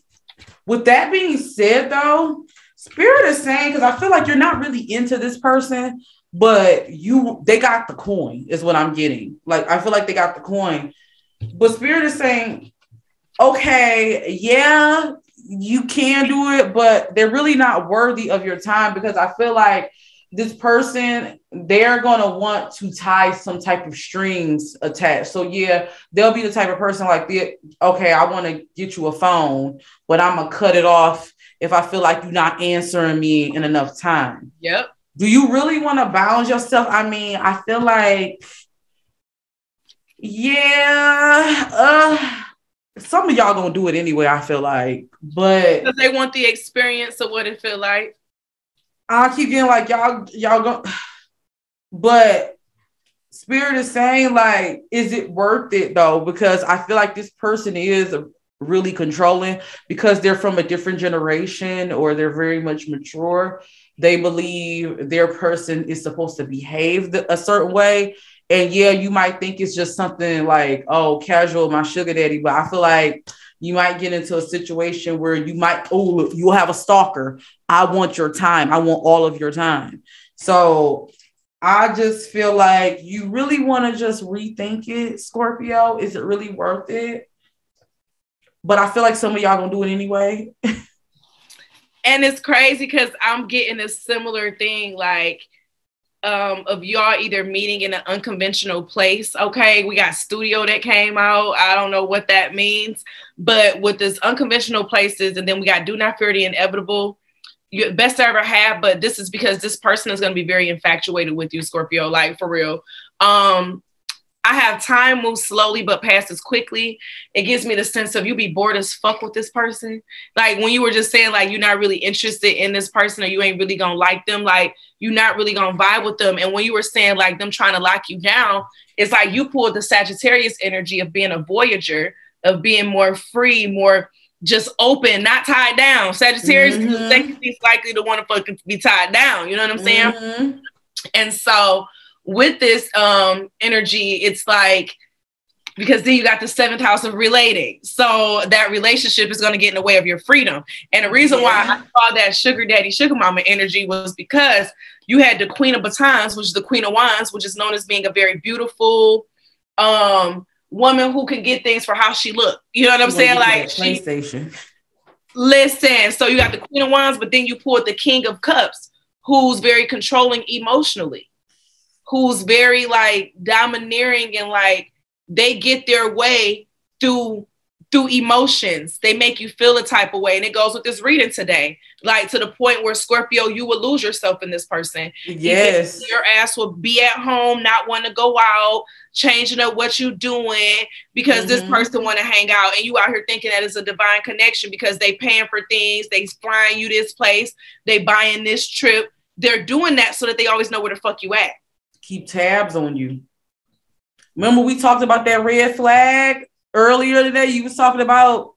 with that being said, though, Spirit is saying because I feel like you're not really into this person, but you they got the coin is what I'm getting. Like I feel like they got the coin, but Spirit is saying, okay, yeah, you can do it, but they're really not worthy of your time because I feel like this person they're gonna want to tie some type of strings attached. So yeah, they'll be the type of person like okay, I want to get you a phone, but I'm gonna cut it off if I feel like you're not answering me in enough time. yep. Do you really want to balance yourself? I mean, I feel like yeah, uh some of y'all gonna do it anyway, I feel like, but Because they want the experience of what it feel like. I keep getting like y'all, y'all go, but spirit is saying like, is it worth it though? Because I feel like this person is really controlling because they're from a different generation or they're very much mature. They believe their person is supposed to behave th- a certain way. And yeah, you might think it's just something like, oh, casual, my sugar daddy, but I feel like you might get into a situation where you might, oh, you'll have a stalker. I want your time. I want all of your time. So I just feel like you really want to just rethink it, Scorpio. Is it really worth it? But I feel like some of y'all gonna do it anyway. <laughs> And it's crazy because I'm getting a similar thing like um of y'all either meeting in an unconventional place. Okay, we got studio that came out. I don't know what that means, but with this unconventional places, and then we got do not fear the inevitable. You best I ever have, but this is because this person is going to be very infatuated with you, Scorpio. Like for real. Um, I have time moves slowly but passes quickly. It gives me the sense of you be bored as fuck with this person like when you were just saying like you're not really interested in this person or you ain't really gonna like them like you're not really gonna vibe with them and when you were saying like them trying to lock you down it's like you pulled the sagittarius energy of being a voyager of being more free more just open not tied down sagittarius Mhm. is likely to want to fucking be tied down you know what i'm saying Mhm. and so with this um energy, it's like because then you got the seventh house of relating. So that relationship is going to get in the way of your freedom. And the reason why I saw that sugar daddy, sugar mama energy was because you had the queen of batons, which is the queen of wands, which is known as being a very beautiful um woman who can get things for how she look. You know what I'm You saying? Like she PlayStation. Listen, so you got the Queen of Wands, but then you pulled the King of Cups, who's very controlling emotionally, who's very like domineering and like they get their way through through emotions. They make you feel a type of way. And it goes with this reading today. Like to the point where Scorpio, you will lose yourself in this person. Yes. Your ass will be at home, not want to go out, changing up what you're doing because this Mhm. person want to hang out. And you out here thinking that it's a divine connection because they paying for things, they flying you this place, they buying this trip. They're doing that so that they always know where the fuck you at. Keep tabs on you. Remember we talked about that red flag earlier today? You was talking about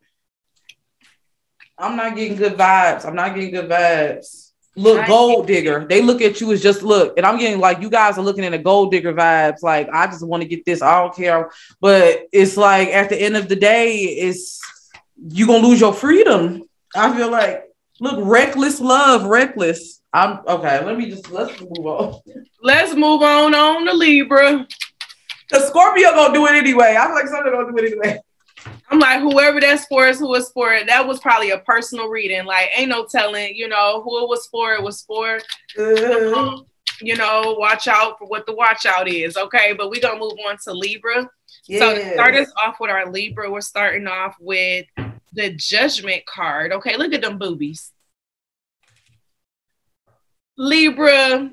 I'm not getting good vibes. I'm not getting good vibes. Look, gold digger. They look at you as just look, and I'm getting like you guys are looking at a gold digger vibes. Like I just want to get this. I don't care, but it's like at the end of the day, it's you gonna lose your freedom. I feel like look, reckless love, reckless. I'm okay. Let me just let's move on. Let's move on on the Libra. The Scorpio gonna do it anyway. I feel like something gonna do it anyway. I'm like, whoever that's for is who is for it. That was probably a personal reading. Like, ain't no telling, you know, who it was for, it was for. Uh, You know, watch out for what the watch out is. Okay. But we're gonna move on to Libra. So to start us off with our Libra, we're starting off with the judgment card. Okay, look at them boobies. Libra,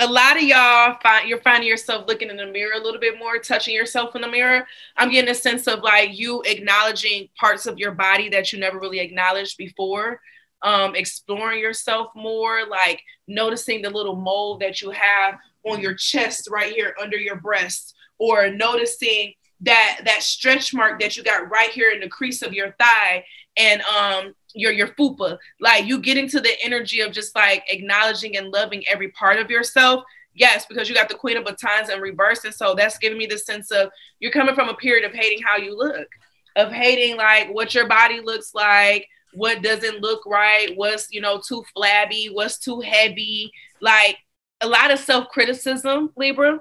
a lot of y'all find you're finding yourself looking in the mirror a little bit more, touching yourself in the mirror. I'm getting a sense of like you acknowledging parts of your body that you never really acknowledged before. Um, exploring yourself more, like noticing the little mole that you have on your chest right here under your breast, or noticing that that stretch mark that you got right here in the crease of your thigh and um your your fupa. Like you get into the energy of just like acknowledging and loving every part of yourself. Yes because you got the queen of batons in reverse and so that's giving me the sense of you're coming from a period of hating how you look of hating like what your body looks like what doesn't look right what's you know too flabby what's too heavy. Like a lot of self-criticism libra.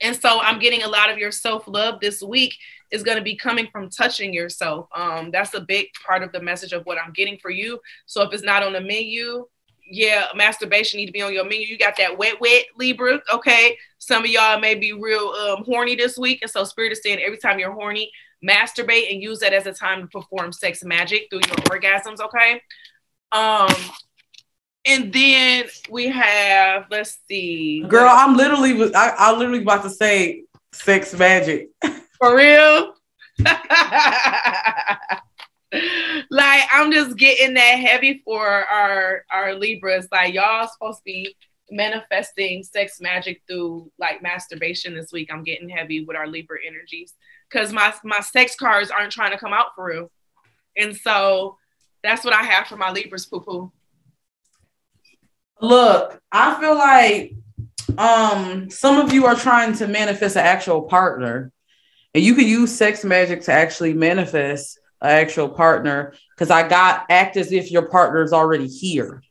And so I'm getting a lot of your self love this week is going to be coming from touching yourself. Um, that's a big part of the message of what I'm getting for you. So if it's not on the menu, yeah, masturbation need to be on your menu. You got that wet, wet Libra. Okay. Some of y'all may be real um, horny this week. And so Spirit is saying every time you're horny, masturbate and use that as a time to perform sex magic through your orgasms. Okay. Um, and then we have, let's see. Girl, I'm literally I, I literally about to say sex magic. <laughs> For real? <laughs> like I'm just getting that heavy for our our Libras. Like y'all supposed to be manifesting sex magic through like masturbation this week. I'm getting heavy with our Libra energies because my my sex cards aren't trying to come out for real. And so that's what I have for my Libras poo poo. Look, I feel like um some of you are trying to manifest an actual partner. And you can use sex magic to actually manifest an actual partner because I got act as if your partner is already here.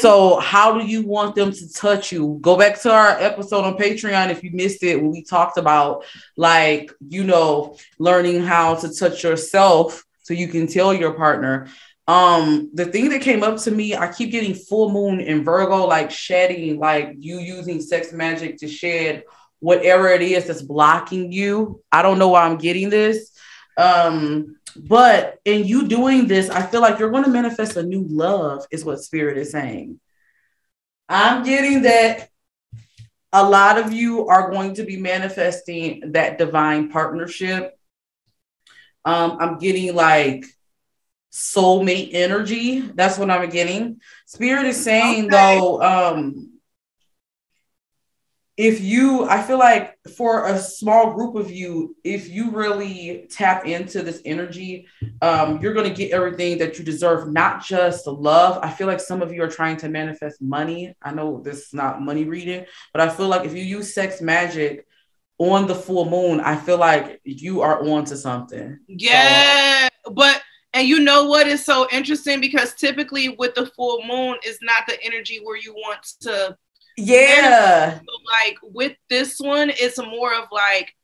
So, how do you want them to touch you? Go back to our episode on Patreon if you missed it when we talked about, like, you know, learning how to touch yourself so you can tell your partner. Um, the thing that came up to me, I keep getting full moon in Virgo, like shedding, like you using sex magic to shed whatever it is that's blocking you. I don't know why I'm getting this. Um, but in you doing this, I feel like you're going to manifest a new love, is what Spirit is saying. I'm getting that a lot of you are going to be manifesting that divine partnership. Um, I'm getting like soulmate energy. That's what I'm getting. Spirit is saying Okay. though, um, if you i feel like for a small group of you if you really tap into this energy um, you're going to get everything that you deserve not just love. I feel like some of you are trying to manifest money. I know this is not money reading but i feel like if you use sex magic on the full moon i feel like you are on to something Yeah, but and you know what is so interesting? Because typically with the full moon is not the energy where you want to yeah like with this one it's more of like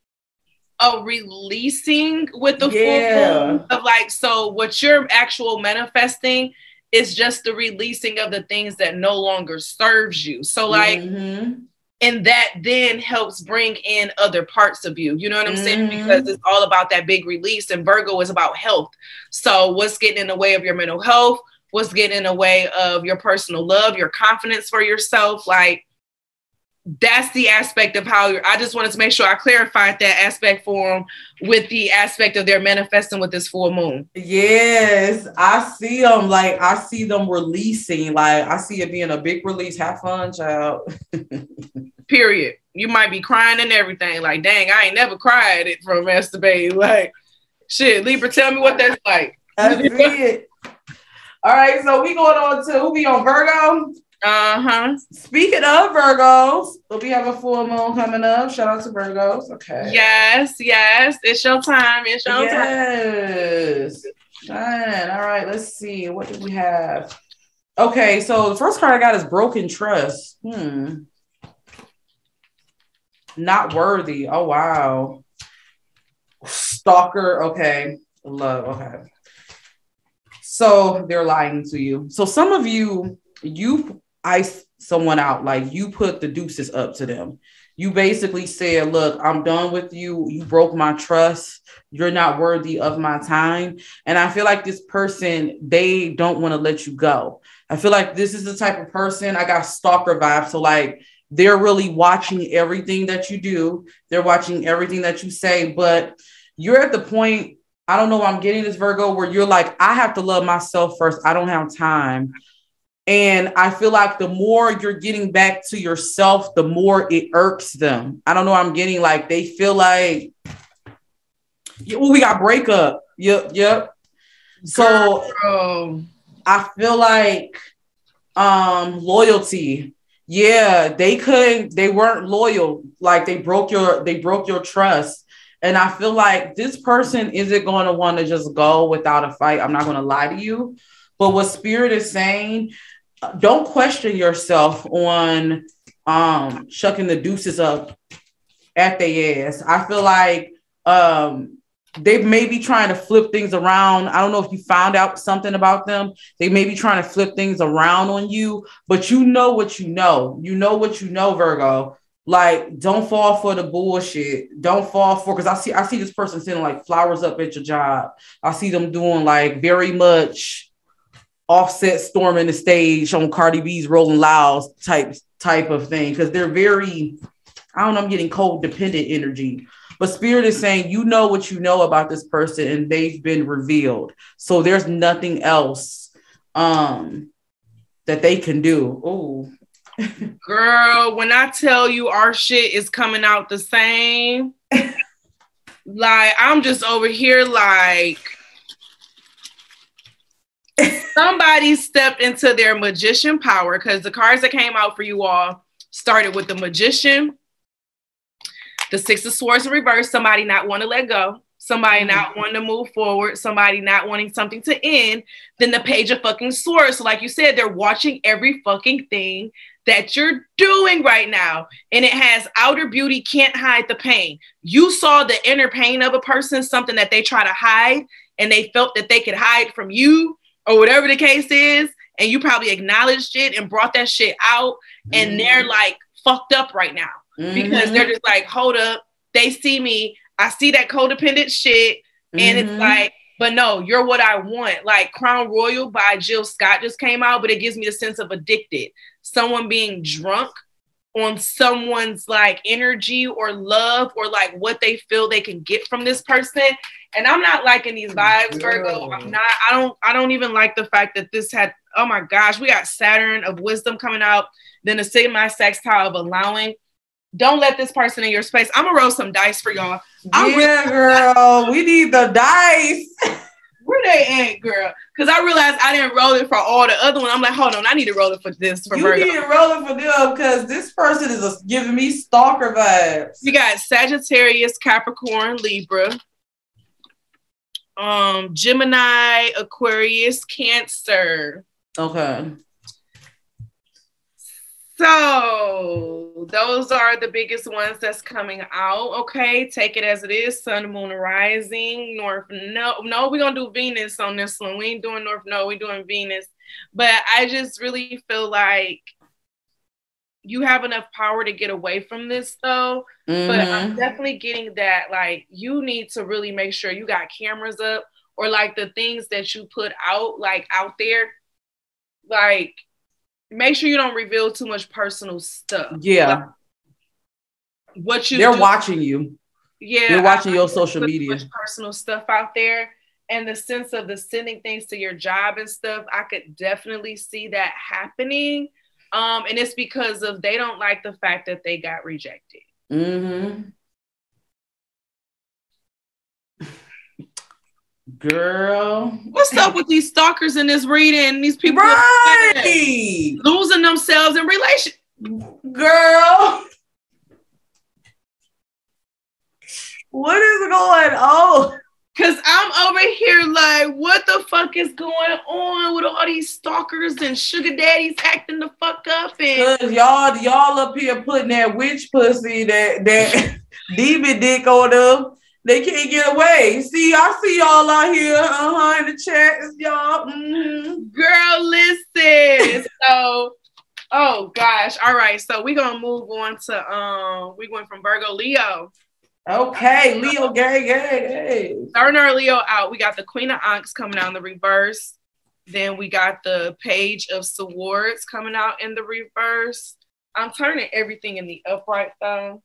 a releasing with the Yeah. full moon of like so what you're actual manifesting is just the releasing of the things that no longer serves you so like Mhm. and that then helps bring in other parts of you. You know what I'm saying? Mhm. Because it's all about that big release, and Virgo is about health. So, what's getting in the way of your mental health? What's getting in the way of your personal love, your confidence for yourself? Like, that's the aspect of how you're. I just wanted to make sure I clarified that aspect for them with the aspect of their manifesting with this full moon. Yes, I see them like I see them releasing. Like I see it being a big release. Have fun, child. <laughs> Period. You might be crying and everything. Like, dang, I ain't never cried it from masturbate. Like, shit, Libra, tell me what that's like. I see it. All right, so we going on to we on Virgo. Uh huh. Speaking of Virgos, we have a full moon coming up. Shout out to Virgos. Okay. Yes, yes. It's your time. It's your time. Yes. Shine. All right, let's see. What do we have? Okay, so the first card I got is broken trust. Hmm. Not worthy. Oh wow. Stalker. Okay. Love. Okay. So they're lying to you. So some of you, you ice someone out, like you put the deuces up to them. You basically said, Look, I'm done with you. You broke my trust. You're not worthy of my time. And I feel like this person, they don't want to let you go. I feel like this is the type of person I got stalker vibes. So, like, they're really watching everything that you do, they're watching everything that you say, but you're at the point. I don't know why I'm getting this Virgo where you're like, I have to love myself first. I don't have time. And I feel like the more you're getting back to yourself, the more it irks them. I don't know. I'm getting like they feel like, yeah, well, we got breakup. Yep, yep. So. I feel like um loyalty. Yeah, they couldn't, they weren't loyal. Like they broke your, they broke your trust. And I feel like this person isn't going to want to just go without a fight. I'm not going to lie to you. But what spirit is saying, don't question yourself on um shucking the deuces up at their ass. I feel like um they may be trying to flip things around. I don't know if you found out something about them. They may be trying to flip things around on you, but you know what you know. You know what you know, Virgo. Like, don't fall for the bullshit. Don't fall for because I see I see this person sending like flowers up at your job. I see them doing like very much Offset storming the stage on Cardi B's Rolling Loud type type of thing because they're very, I don't know, I'm getting codependent energy. But spirit is saying you know what you know about this person and they've been revealed. So there's nothing else um that they can do. Oh, Girl, when I tell you our shit is coming out the same, like I'm just over here like somebody stepped into their magician power because the cards that came out for you all started with the magician, the six of swords in reverse, somebody not want to let go, somebody mm-hmm. not wanting to move forward, somebody not wanting something to end, then the page of fucking swords. So, like you said, they're watching every fucking thing that you're doing right now. And it has outer beauty, can't hide the pain. You saw the inner pain of a person, something that they try to hide, and they felt that they could hide from you or whatever the case is. And you probably acknowledged it and brought that shit out. And they're like fucked up right now because Mhm. they're just like, hold up, they see me, I see that codependent shit, and it's Mhm. like, but no, you're what I want. Like Crown Royal by Jill Scott just came out, but it gives me the sense of addicted. Someone being drunk on someone's like energy or love or like what they feel they can get from this person. And I'm not liking these vibes, Virgo. I'm not, I don't, I don't even like the fact that this had, oh my gosh, we got Saturn of wisdom coming out, then the semi sextile of allowing. Don't let this person in your space. I'm gonna roll some dice for y'all. I'm yeah, girl. We need the dice. <laughs> Where they at, girl? Because I realized I didn't roll it for all the other one. I'm like, hold on, I need to roll it for this for you Virgo. need to roll it for them because this person is a, giving me stalker vibes. We got Sagittarius, Capricorn, Libra, um, Gemini, Aquarius, Cancer. Okay. So those are the biggest ones that's coming out. Okay, take it as it is. Sun, Moon, Rising, North. No, no, we're gonna do Venus on this one. We ain't doing North. No, we doing Venus. But I just really feel like you have enough power to get away from this though. But I'm Mhm. definitely getting that like you need to really make sure you got cameras up or like the things that you put out like out there like make sure you don't reveal too much personal stuff. yeah, What you they're do- watching you. Yeah, They're watching I- your I social media. Personal stuff out there, and the sense of the sending things to your job and stuff. I could definitely see that happening, um, and it's because of they don't like the fact that they got rejected. Mm-hmm. Girl. What's up with these stalkers in this reading? These people Right. losing themselves in relation. Girl. What is going on? Cause I'm over here like, what the fuck is going on with all these stalkers and sugar daddies acting the fuck up and Cause y'all y'all up here putting that witch pussy that that <laughs> demon dick on them. They can't get away. See, I see y'all out here, uh-huh, in the chat, y'all. mhm. Girl, listen. <laughs> so, oh gosh. All right. So we're gonna move on to um we went from Virgo Leo. Okay, Leo, gay, gay, Starting our Leo out, we got the Queen of Ankhs coming out in the reverse. Then we got the Page of Swords coming out in the reverse. I'm turning everything in the upright though.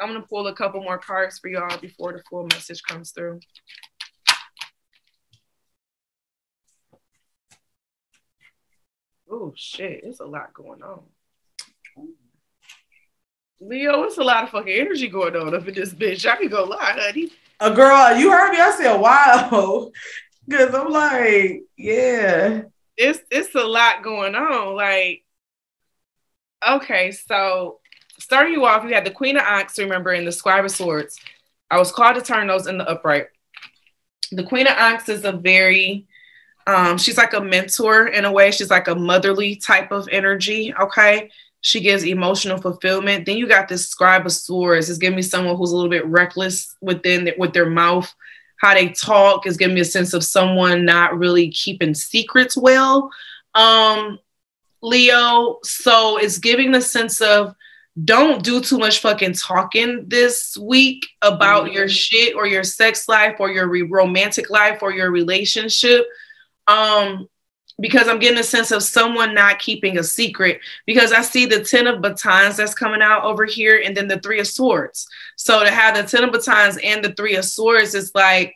I'm gonna pull a couple more cards for y'all before the full message comes through. Oh shit, it's a lot going on. Leo, it's a lot of fucking energy going on up in this bitch. I can go lie, honey. A girl, you heard me. I said, wow. <laughs> Because I'm like, yeah. It's it's a lot going on. Like, okay, so starting you off, you had the Queen of Ox, remember, and the Scribe of Swords. I was called to turn those in the upright. The Queen of Ox is a very um, she's like a mentor in a way. She's like a motherly type of energy. Okay. She gives emotional fulfillment. Then you got this scribe of swords. It's giving me someone who's a little bit reckless within with their mouth. How they talk is giving me a sense of someone not really keeping secrets well. Um, Leo. So it's giving the sense of don't do too much fucking talking this week about Mhm. your shit or your sex life or your re- romantic life or your relationship um because i'm getting a sense of someone not keeping a secret because i see the 10 of batons that's coming out over here and then the three of swords so to have the 10 of batons and the three of swords is like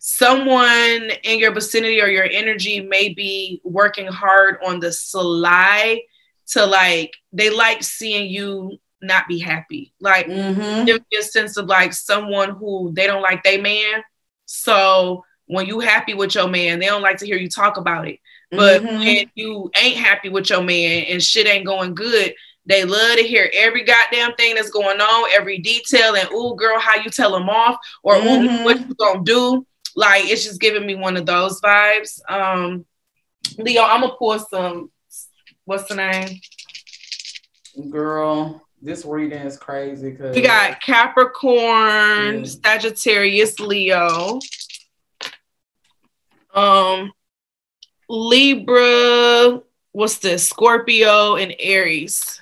someone in your vicinity or your energy may be working hard on the sly to like they like seeing you not be happy like Mm-hmm. give me a sense of like someone who they don't like they man. So when you happy with your man, they don't like to hear you talk about it. But Mhm. when you ain't happy with your man and shit ain't going good, they love to hear every goddamn thing that's going on, every detail, and ooh, girl, how you tell them off, or ooh, Mhm. what you gonna do. Like it's just giving me one of those vibes. Um, Leo, I'm gonna pull some. What's the name? Girl, this reading is crazy because We got Capricorn, Mm. Sagittarius, Leo. Um Libra, what's this? Scorpio and Aries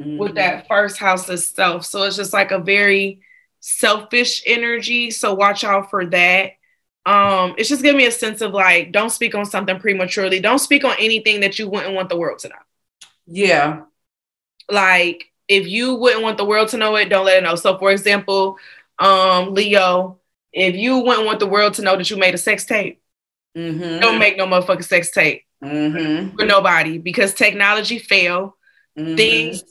Mm-hmm. with that first house itself. So it's just like a very selfish energy. So watch out for that. Um, it's just giving me a sense of like, don't speak on something prematurely. Don't speak on anything that you wouldn't want the world to know. Yeah. like if you wouldn't want the world to know it don't let it know so for example um leo if you wouldn't want the world to know that you made a sex tape Mm-hmm. don't make no motherfucking sex tape Mm-hmm. for nobody because technology fail Mm-hmm. things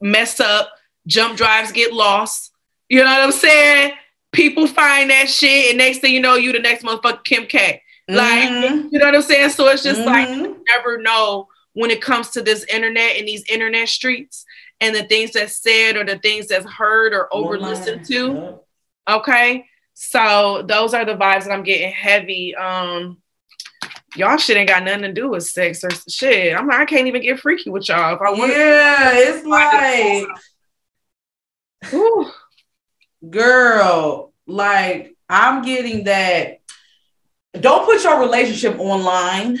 mess up jump drives get lost you know what i'm saying people find that shit and next thing you know you the next motherfucking kim k like Mhm. you know what i'm saying so it's just like Mhm. never know when it comes to this internet and these internet streets and the things that's said or the things that's heard or over listened to. Okay. So those are the vibes that I'm getting heavy. Um y'all shit ain't got nothing to do with sex or shit. I'm like, I can't even get freaky with y'all. If I want Yeah, it's like to girl, like I'm getting that. Don't put your relationship online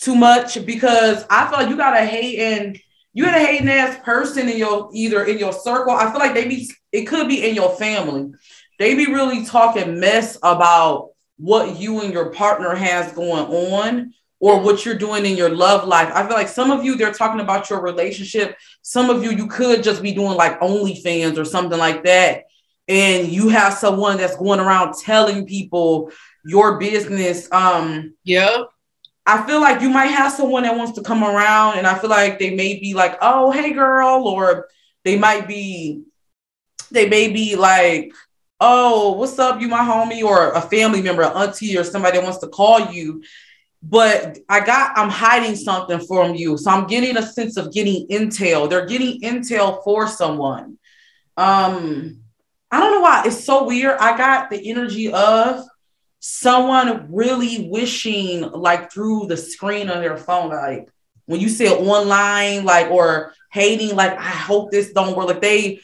too much because I feel like you got a hate and you had a hating ass person in your either in your circle. I feel like they be it could be in your family. They be really talking mess about what you and your partner has going on or what you're doing in your love life. I feel like some of you they're talking about your relationship. Some of you you could just be doing like OnlyFans or something like that. And you have someone that's going around telling people your business. Um, Yep. I feel like you might have someone that wants to come around, and I feel like they may be like, "Oh, hey, girl," or they might be, they may be like, "Oh, what's up, you my homie," or a family member, an auntie, or somebody that wants to call you. But I got, I'm hiding something from you, so I'm getting a sense of getting intel. They're getting intel for someone. Um, I don't know why it's so weird. I got the energy of someone really wishing like through the screen of their phone like when you say online like or hating like i hope this don't work like they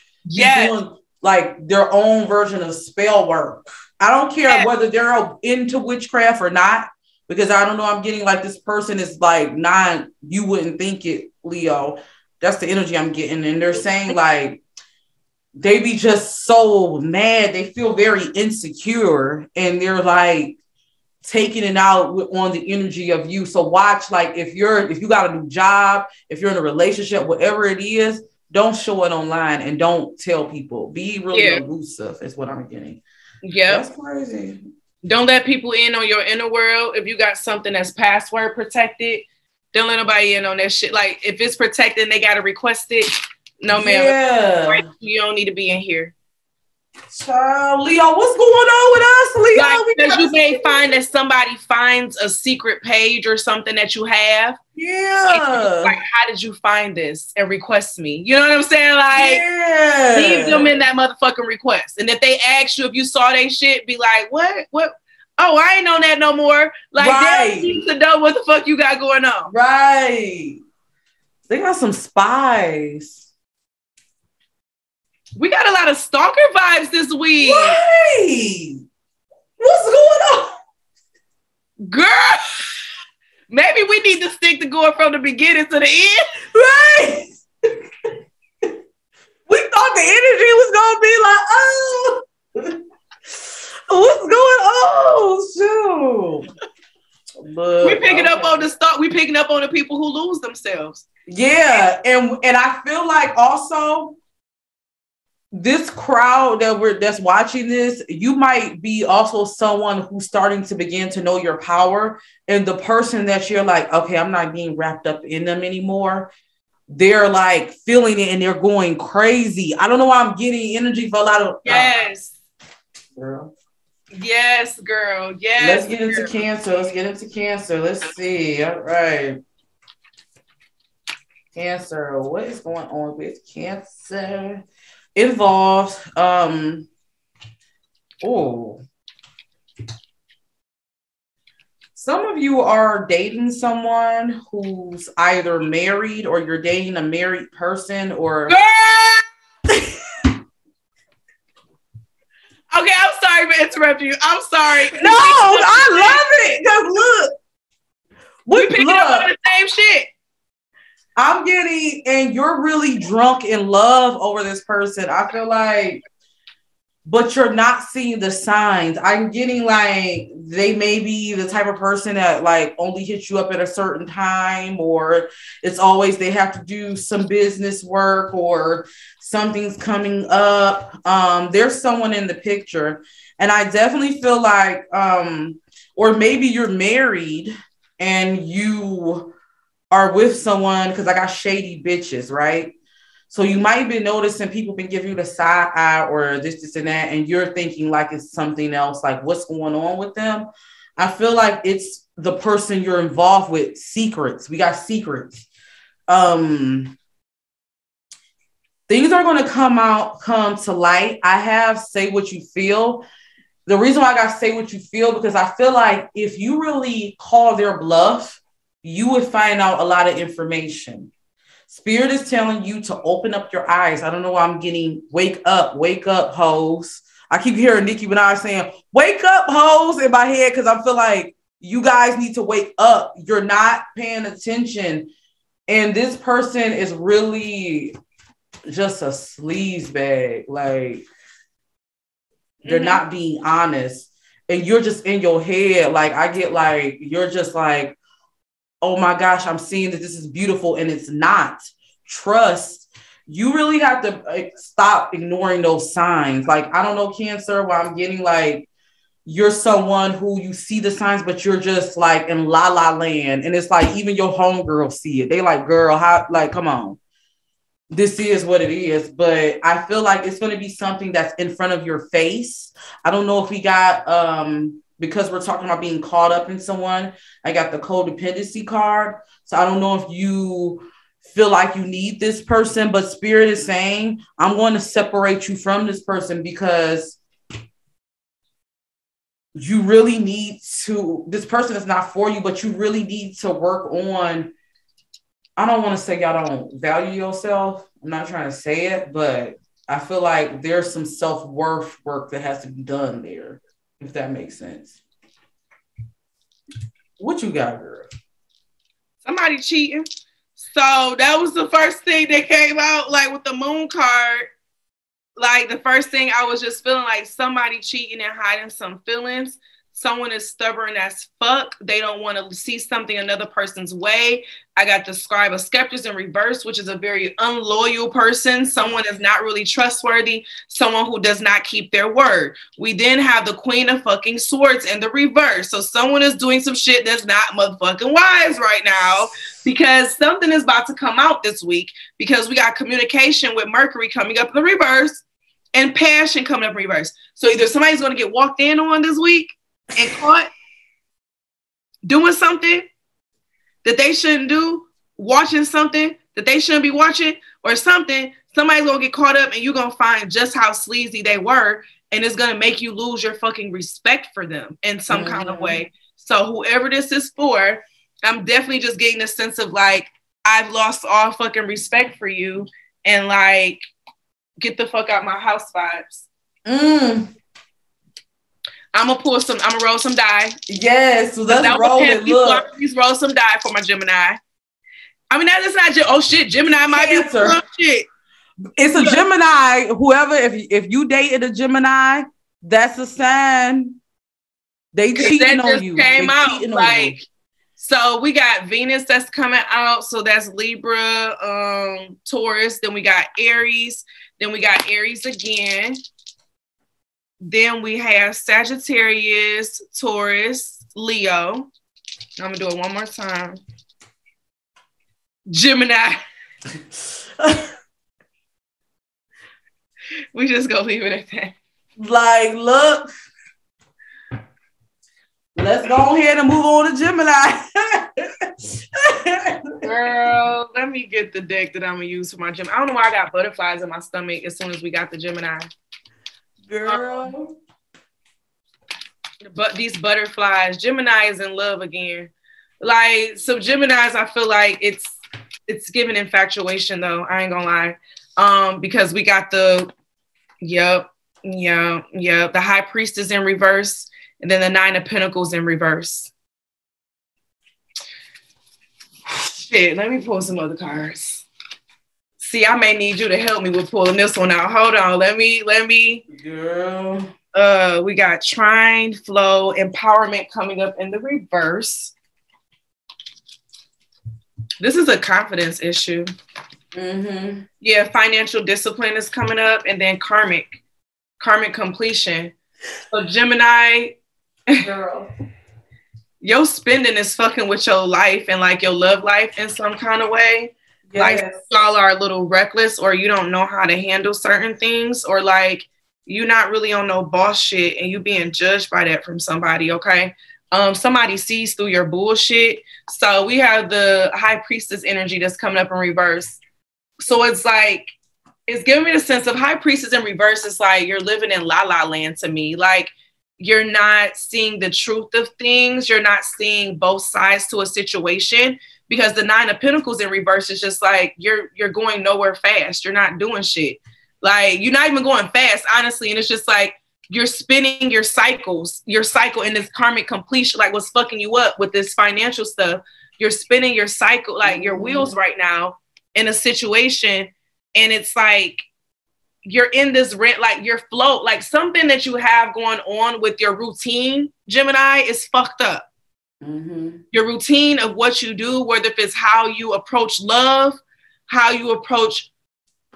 doing like their own version of spell work i don't care Yes. whether they're into witchcraft or not because i don't know i'm getting like this person is like not you wouldn't think it leo that's the energy i'm getting and they're saying like they be just so mad. They feel very insecure and they're like taking it out on the energy of you. So watch like if you're if you got a new job, if you're in a relationship, whatever it is, don't show it online and don't tell people. Be really Yeah. elusive is what I'm getting. Yeah. That's crazy. Don't let people in on your inner world. If you got something that's password protected, don't let nobody in on that shit. Like if it's protected and they gotta request it, no ma'am. Yeah. You don't need to be in here. Child, Leo, what's going on with us, Leo? Like because you may find that somebody finds a secret page or something that you have. yeah. Like, how did you find this and request me? You know what I'm saying? Like yeah. leave them in that motherfucking request. And if they ask you if you saw that shit, be like, what? What? Oh, I ain't on that no more. Like Right. they need to know what the fuck you got going on. Right. They got some spies. We got a lot of stalker vibes this week. Right. What's going on? Girl. Maybe we need to stick to going from the beginning to the end. Right. we thought the energy was gonna be like, oh, what's going on? Shoot. But, We picking up on the start. We picking up on the people who lose themselves. Yeah, and and I feel like also this crowd that we're that's watching this, you might be also someone who's starting to begin to know your power, and the person that you're like, okay, I'm not being wrapped up in them anymore. They're like feeling it and they're going crazy. I don't know why I'm getting energy for a lot of uh, Yes. girl. Yes, girl. Yes. Let's get into cancer. Let's get into cancer. Let's see. All right. Cancer. What is going on with cancer? Involves um oh. Some of you are dating someone who's either married or you're dating a married person or <laughs> okay, I'm sorry for interrupting you. I'm sorry. No, I love it. Cause look, We we picking look, up on the same shit. I'm getting, and you're really drunk in love over this person. I feel like, but you're not seeing the signs. I'm getting like they may be the type of person that like only hits you up at a certain time, or it's always they have to do some business work or something's coming up. Um, there's someone in the picture, and I definitely feel like, um, or maybe you're married and you are with someone because I got shady bitches, right? So you might be noticing people been giving you the side eye or this, this, and that, and you're thinking like it's something else, like what's going on with them. I feel like it's the person you're involved with. Secrets. We got secrets. Um things are gonna come out, come to light. I have say what you feel. The reason why I got say what you feel because I feel like if you really call their bluff, you would find out a lot of information. Spirit is telling you to open up your eyes. I don't know why I'm getting wake up, wake up, hoes. I keep hearing Nicki Minaj saying, wake up, hoes, in my head because I feel like you guys need to wake up. You're not paying attention. and this person is really just a sleaze bag. Like they're Mhm. not being honest. And you're just in your head. Like I get like you're just like, oh my gosh, I'm seeing that this is beautiful and it's not. Trust. You really have to stop ignoring those signs. Like I don't know cancer where I'm getting like you're someone who you see the signs, but you're just like in la la land. And it's like even your homegirls see it. They like, girl, how like come on. This is what it is. But I feel like it's gonna be something that's in front of your face. I don't know if we got um because we're talking about being caught up in someone. I got the codependency card. So I don't know if you feel like you need this person, but spirit is saying, I'm going to separate you from this person because you really need to this person is not for you but you really need to work on i don't want to say y'all don't value yourself i'm not trying to say it but i feel like there's some self-worth work that has to be done there if that makes sense what you got girl Somebody cheating. So that was the first thing that came out, like with the moon card. Like the first thing I was just feeling like somebody cheating and hiding some feelings. Someone is stubborn as fuck. They don't want to see something another person's way. I got the scribe of skeptics in reverse, which is a very unloyal person. Someone is not really trustworthy. Someone who does not keep their word. We then have the queen of fucking swords in the reverse. So someone is doing some shit that's not motherfucking wise right now because something is about to come out this week because we got communication with Mercury coming up in the reverse and passion coming up in reverse. So either somebody's going to get walked in on this week and caught doing something that they shouldn't do, watching something that they shouldn't be watching, or something, somebody's to get caught up and you're to find just how sleazy they were. And it's going to make you lose your fucking respect for them in some kind of way. So, whoever this is for, I'm definitely just getting a sense of like, I've lost all fucking respect for you and like, get the fuck out my house vibes. mm, I'm gonna pull some, I'm gonna roll some die. yes so let's That roll it Please, look please roll some die for my Gemini. I mean, that is not just, oh shit, Gemini might Cancer. be some shit. it's a gemini whoever if, if you dated a gemini that's a sign They cheating on you came They out cheating on you. like so we got Venus that's coming out, so that's Libra, um, Taurus. Then we got Aries. Then we got Aries again. Then we have Sagittarius, Taurus, Leo. I'm gonna do it one more time. Gemini. <laughs> We just gonna leave it at that. like, look, let's go ahead and move on to Gemini. <laughs> Girl, let me get the deck that I'm gonna use for my gym. I don't know why I got butterflies in my stomach as soon as we got the Gemini. Girl, But these butterflies, Gemini is in love again. Like so, Gemini's, I feel like it's it's giving infatuation though. I ain't gonna lie, um, because we got the, yep, yep, yep. the High Priestess in reverse, and then the Nine of Pentacles in reverse. Shit, let me pull some other cards. See, I may need you to help me with pulling this one out. Hold on, let me let me girl. uh we got trine flow empowerment coming up in the reverse this is a confidence issue Mm-hmm. yeah financial discipline is coming up and then karmic karmic completion so gemini Girl. <laughs> your spending is fucking with your life and like your love life in some kind of way like Yes. y'all are a little reckless or you don't know how to handle certain things or like you're not really on no boss shit and you being judged by that from somebody okay? Um somebody sees through your bullshit. So we have the high priestess energy that's coming up in reverse. So it's like it's giving me the sense of high priestess in reverse it's like you're living in la la land to me. Like you're not seeing the truth of things. You're not seeing both sides to a situation because the nine of pentacles in reverse is just like you're you're going nowhere fast. You're not doing shit. Like you're not even going fast honestly. And it's just like you're spinning your cycles. Your cycle in this karmic completion like what's fucking you up with this financial stuff. You're spinning your cycle, like your Mhm. wheels right now in a situation, and it's like you're in this rent, like your float, like something that you have going on with your routine, Gemini, is fucked up. Mhm. Your routine of what you do, whether if it's how you approach love, how you approach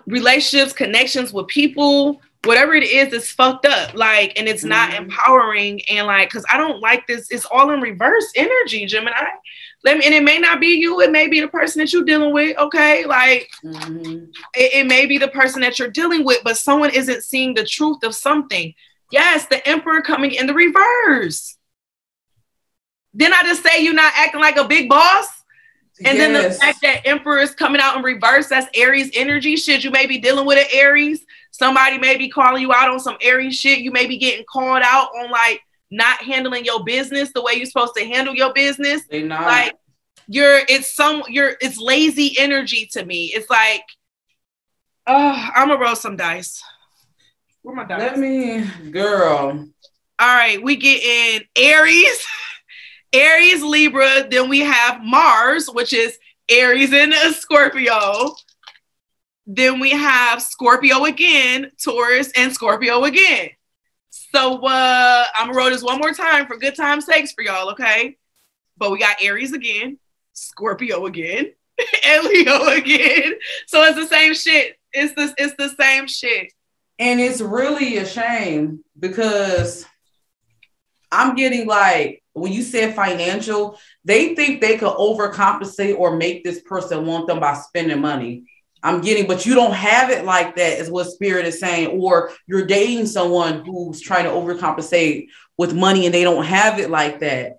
relationships, connections with people, whatever it is, it's fucked up. Like, and it's not Mhm. empowering. And like, cause I don't like this, it's all in reverse energy, Gemini. Let me, and it may not be you, it may be the person that you're dealing with. Okay. Like, Mhm. it, it may be the person that you're dealing with, but someone isn't seeing the truth of something. Yes, the emperor coming in the reverse. Then I just say you're not acting like a big boss? And then the fact that Emperor is coming out in reverse, that's Aries energy. Shit, you may be dealing with an Aries. Somebody may be calling you out on some Aries shit. You may be getting called out on like not handling your business the way you're supposed to handle your business. they not Like you're it's some you're it's lazy energy to me. It's like, oh, I'm gonna roll some dice. Where my dice? let me girl. All right, we get in Aries, <laughs> Aries, Libra. Then we have Mars, which is Aries and Scorpio. Then we have Scorpio again, Taurus, and Scorpio again. So uh, I'm gonna roll this one more time for good time's sakes for y'all, okay? But we got Aries again, Scorpio again, <laughs> and Leo again. So it's the same shit. It's the it's the same shit. And it's really a shame because I'm getting like when you said financial, they think they could overcompensate or make this person want them by spending money. I'm getting, but you don't have it like that, is what Spirit is saying. Or you're dating someone who's trying to overcompensate with money and they don't have it like that.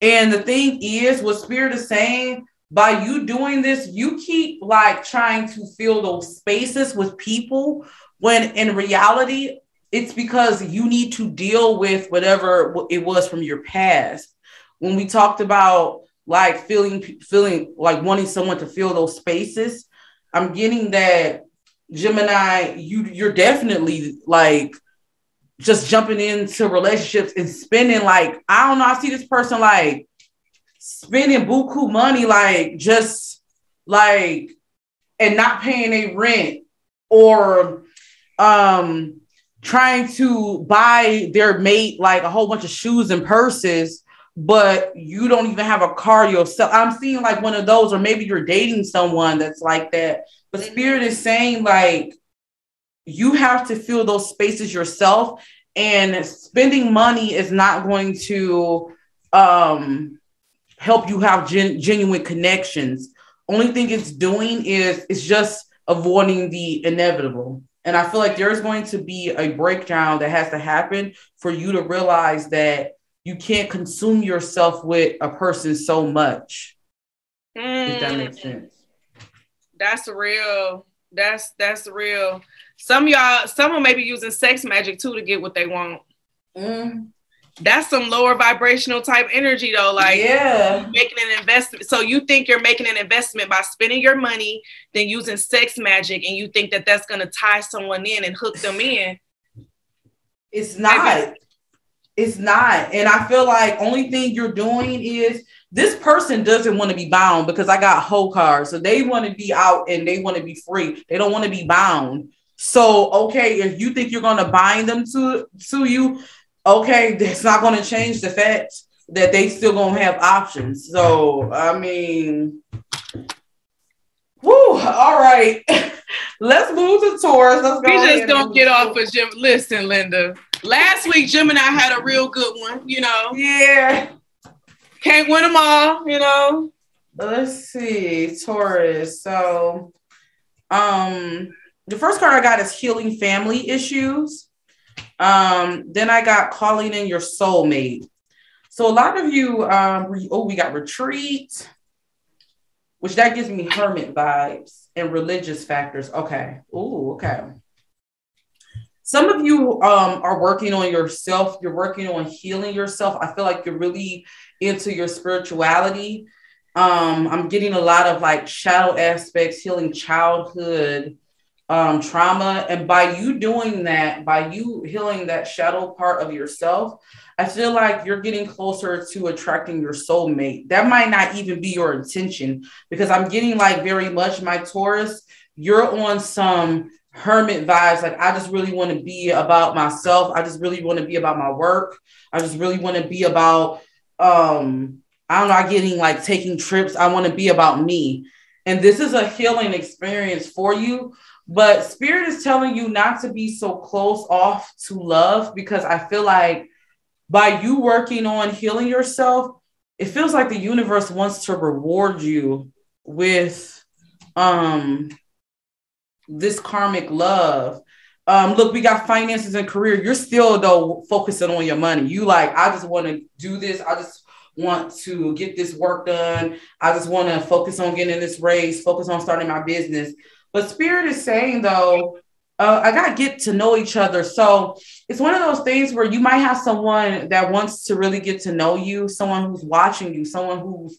And the thing is, what Spirit is saying, by you doing this, you keep like trying to fill those spaces with people when in reality, it's because you need to deal with whatever it was from your past. When we talked about like feeling, feeling like wanting someone to fill those spaces, I'm getting that Gemini, you you're definitely like just jumping into relationships and spending like I don't know. I see this person like spending buku money, like just like and not paying a rent or um trying to buy their mate like a whole bunch of shoes and purses but you don't even have a car yourself. I'm seeing like one of those or maybe you're dating someone that's like that. But spirit is saying like you have to fill those spaces yourself and spending money is not going to um help you have gen- genuine connections. Only thing it's doing is it's just avoiding the inevitable and I feel like there's going to be a breakdown that has to happen for you to realize that you can't consume yourself with a person so much. If that makes Mm, sense. That's real. That's that's real. Some of y'all, someone may be using sex magic too to get what they want. Mm, That's some lower vibrational type energy though. Like yeah. making an investment. So you think you're making an investment by spending your money, then using sex magic, and you think that that's gonna tie someone in and hook them in. It's not. It's not. And I feel like only thing you're doing is this person doesn't want to be bound because I got whole cards. So they want to be out and they want to be free. They don't want to be bound. So okay, if you think you're gonna bind them to to you, okay, that's not gonna change the fact that they still gonna have options. So I mean, whoo, all right. <laughs> Let's move to Taurus. Let's go. We just don't get to- off of Jim. Listen, Linda. Last week, Gemini had a real good one. You know, Yeah. can't win them all. You know. Let's see, Taurus. So, um, the first card I got is healing family issues. Um, then I got calling in your soulmate. So a lot of you, um, re- oh, we got retreat, which that gives me hermit vibes and religious factors. Okay. Oh, okay. Some of you um, are working on yourself. You're working on healing yourself. I feel like you're really into your spirituality. Um, I'm getting a lot of like shadow aspects, healing childhood um, trauma. And by you doing that, by you healing that shadow part of yourself, I feel like you're getting closer to attracting your soulmate. That might not even be your intention because I'm getting like very much my Taurus, you're on some hermit vibes. Like, I just really want to be about myself. I just really want to be about my work. I just really want to be about, um, I'm not getting like taking trips. I want to be about me. And this is a healing experience for you. But spirit is telling you not to be so close off to love because I feel like by you working on healing yourself, it feels like the universe wants to reward you with um this karmic love. Um, look, we got finances and career. You're still though focusing on your money. You like, I just want to do this. I just want to get this work done. I just want to focus on getting this raise, focus on starting my business. But Spirit is saying though, uh, I got to get to know each other. So it's one of those things where you might have someone that wants to really get to know you, someone who's watching you, someone who's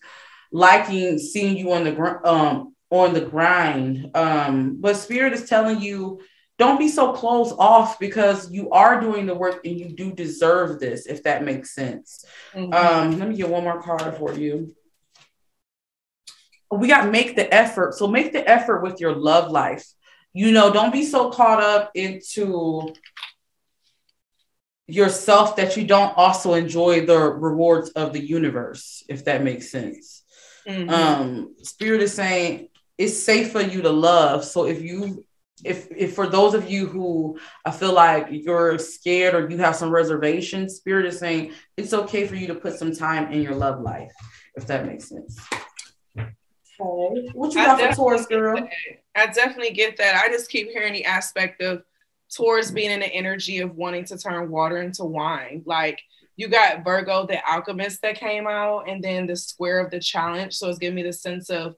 liking seeing you on the gr- um, on the grind. Um, but Spirit is telling you, don't be so closed off because you are doing the work and you do deserve this, if that makes sense. Mm-hmm. Um, let me get one more card for you we got to make the effort. So make the effort with your love life. You know, don't be so caught up into yourself that you don't also enjoy the rewards of the universe, if that makes sense. Mm-hmm. Um, Spirit is saying it's safe for you to love. So if you if if for those of you who I feel like you're scared or you have some reservations, Spirit is saying it's okay for you to put some time in your love life, if that makes sense. Okay. What you got for Taurus, girl? I definitely get that. I just keep hearing the aspect of Taurus being in the energy of wanting to turn water into wine. Like you got Virgo, the alchemist that came out, and then the square of the challenge. So it's giving me the sense of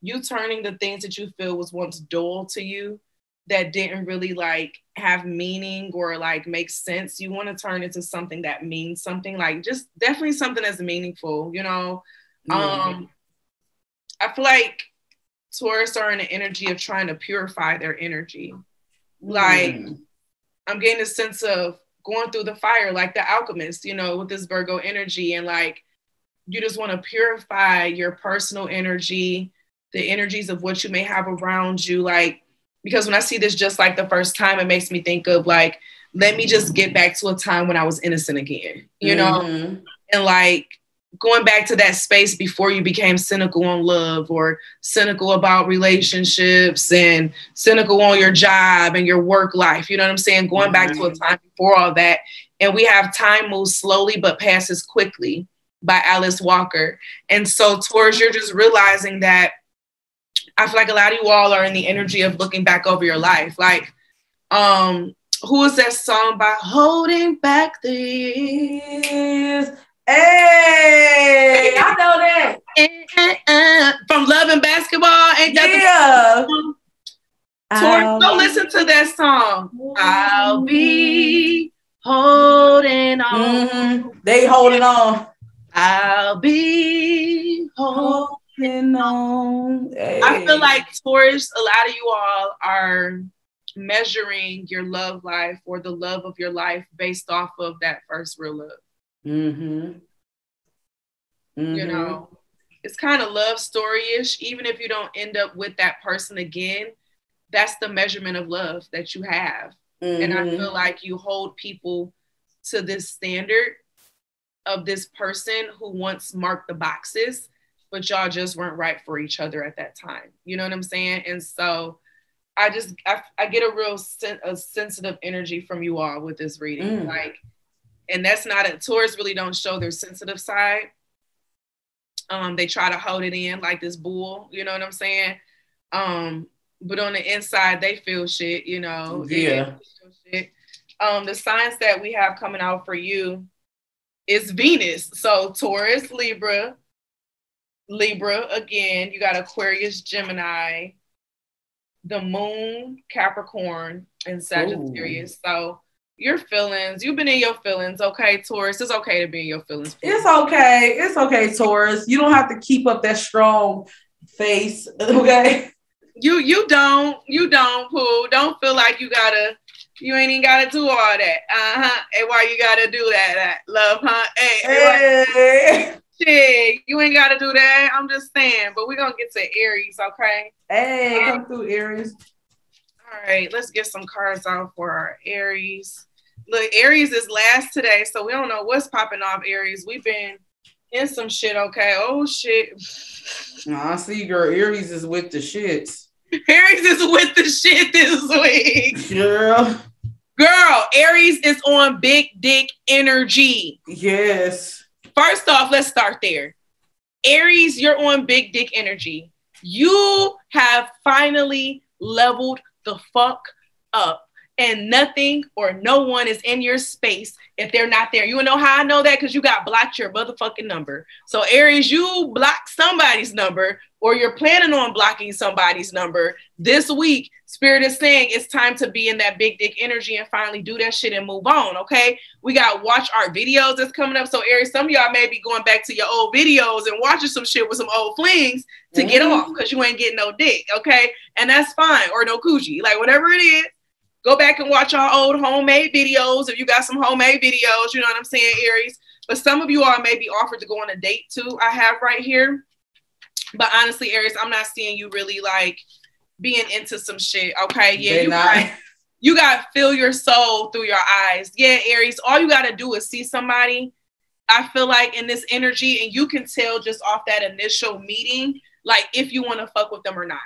you turning the things that you feel was once dull to you that didn't really like have meaning or like make sense. You want to turn into something that means something, like just definitely something that's meaningful, you know. Um I feel like Taurus are in the energy of trying to purify their energy. Like mm. I'm getting a sense of going through the fire, like the alchemist, you know, with this Virgo energy, and like you just want to purify your personal energy, the energies of what you may have around you, like because when I see this just like the first time, it makes me think of like, let me just get back to a time when I was innocent again, you know? Mm-hmm. And like going back to that space before you became cynical on love or cynical about relationships and cynical on your job and your work life. You know what I'm saying? Going back to a mm-hmm. time before all that. And we have Time Moves Slowly but Passes Quickly by Alice Walker. And so, Taurus, you're just realizing that I feel like a lot of you all are in the energy of looking back over your life. Like, um, who is that song by Holding Back the Years? Hey, I know that. From Love and Basketball. Ain't that yeah. Tori, go listen to that song. I'll be holding on. Mm-hmm. They holding on. I'll be holding on. Hey. I feel like Taurus, a lot of you all are measuring your love life or the love of your life based off of that first real love. Mm-hmm. Mm-hmm. You know, it's kind of love story-ish. Even if you don't end up with that person again, that's the measurement of love that you have. Mm-hmm. And I mm-hmm. feel like you hold people to this standard of this person who once marked the boxes, but y'all just weren't right for each other at that time. You know what I'm saying? And so I just I, I get a real sen- a sensitive energy from you all with this reading. Mm. Like and that's not a Taurus really don't show their sensitive side. Um, they try to hold it in like this bull, you know what I'm saying? Um, but on the inside, they feel shit, you know. Yeah. Um, the signs that we have coming out for you is Venus. So Taurus, Libra, Libra again. You got Aquarius, Gemini, the Moon, Capricorn, and Sagittarius. Ooh. So your feelings. You've been in your feelings, okay, Taurus. It's okay to be in your feelings. It's okay. It's okay, Taurus. You don't have to keep up that strong face, <laughs> okay? You you don't you don't Pooh. Don't feel like you gotta you ain't even gotta do all that. Uh huh. Hey, why you gotta do that? that love, huh? Hey, hey, shit, you ain't gotta do that. I'm just saying. But we're gonna get to Aries, okay? hey, come through, Aries. All right, let's get some cards out for our Aries. Look, Aries is last today, so we don't know what's popping off Aries. We've been in some shit, okay? Oh shit. Nah, I see, girl. Aries is with the shits. <laughs> Aries is with the shit this week. <laughs> Girl, Girl, Aries is on big dick energy. yes. First off, let's start there. Aries, you're on big dick energy. You have finally leveled the fuck up. And nothing or no one is in your space if they're not there. You wanna know how I know that? Because you got blocked your motherfucking number. So, Aries, you block somebody's number or you're planning on blocking somebody's number this week. Spirit is saying it's time to be in that big dick energy and finally do that shit and move on. Okay. We got watch our videos that's coming up. So, Aries, some of y'all may be going back to your old videos and watching some shit with some old flings to get Mhm. off because you ain't getting no dick. Okay. And that's fine. Or no coochie. Like, whatever it is, go back and watch our old homemade videos. If you got some homemade videos, you know what I'm saying, Aries. But some of you all may be offered to go on a date too. I have right here. But honestly, Aries, I'm not seeing you really like being into some shit. Okay. Yeah. They You not- got, you got to feel your soul through your eyes. Yeah, Aries, all you got to do is see somebody. I feel like in this energy, and you can tell just off that initial meeting, like if you want to fuck with them or not.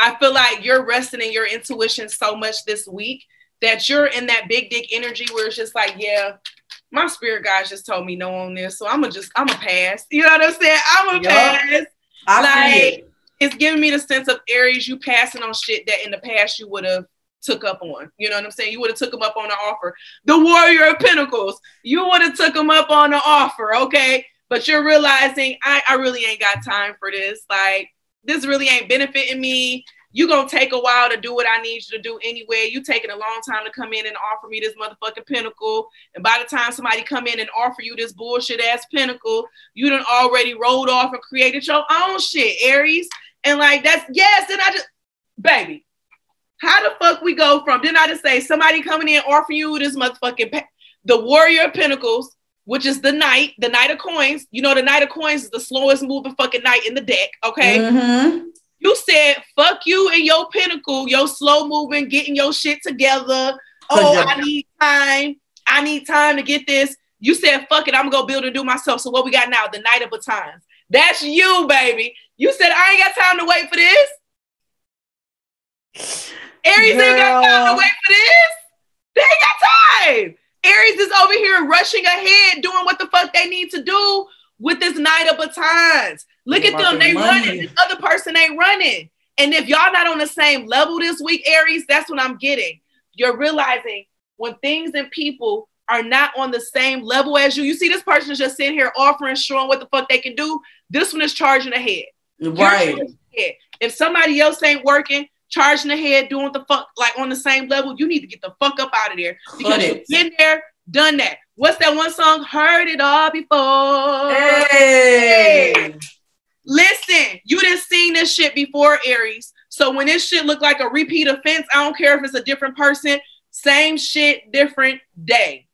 I feel like you're resting in your intuition so much this week that you're in that big dick energy where it's just like, yeah, my spirit guys just told me no on this. So I'm gonna just, I'm gonna pass. You know what I'm saying? I'm gonna Yup. pass I like it. it's giving me the sense of Aries you passing on shit that in the past you would have took up on. You know what I'm saying? You would have took them up on the offer. The Warrior of Pentacles, you would have took them up on the offer, okay? But you're realizing I, I really ain't got time for this. Like this really ain't benefiting me. You gonna take a while to do what I need you to do anyway. You taking a long time to come in and offer me this motherfucking pentacle. And by the time somebody come in and offer you this bullshit ass pentacle, you done already rolled off and created your own shit, Aries. And like that's yes, then I just baby, how the fuck we go from didn't I just say somebody coming in offering you this motherfucking the warrior of pentacles, which is the knight, the knight of coins. You know, the knight of coins is the slowest moving fucking knight in the deck. Okay. Mhm. You said fuck you and your pentacle, your slow moving, getting your shit together. Oh, you're- I need time. I need time to get this. You said fuck it, I'm gonna go build and do myself. So what we got now? The Knight of Batons. That's you, baby. You said I ain't got time to wait for this. Aries ain't got time to wait for this. They ain't got time. Aries is over here rushing ahead, doing what the fuck they need to do with this Knight of Batons. Look at them, they money. running. This other person ain't running. And if y'all not on the same level this week, Aries, that's what I'm getting. You're realizing when things and people are not on the same level as you. You see, this person is just sitting here offering, showing what the fuck they can do. This one is charging ahead. Right. ahead. If somebody else ain't working, charging ahead, doing the fuck like on the same level, you need to get the fuck up out of there because you've been there, done that. What's that one song? Heard it all before. Hey. Listen, you didn't seen this shit before, Aries. So when this shit look like a repeat offense, I don't care if it's a different person, same shit, different day.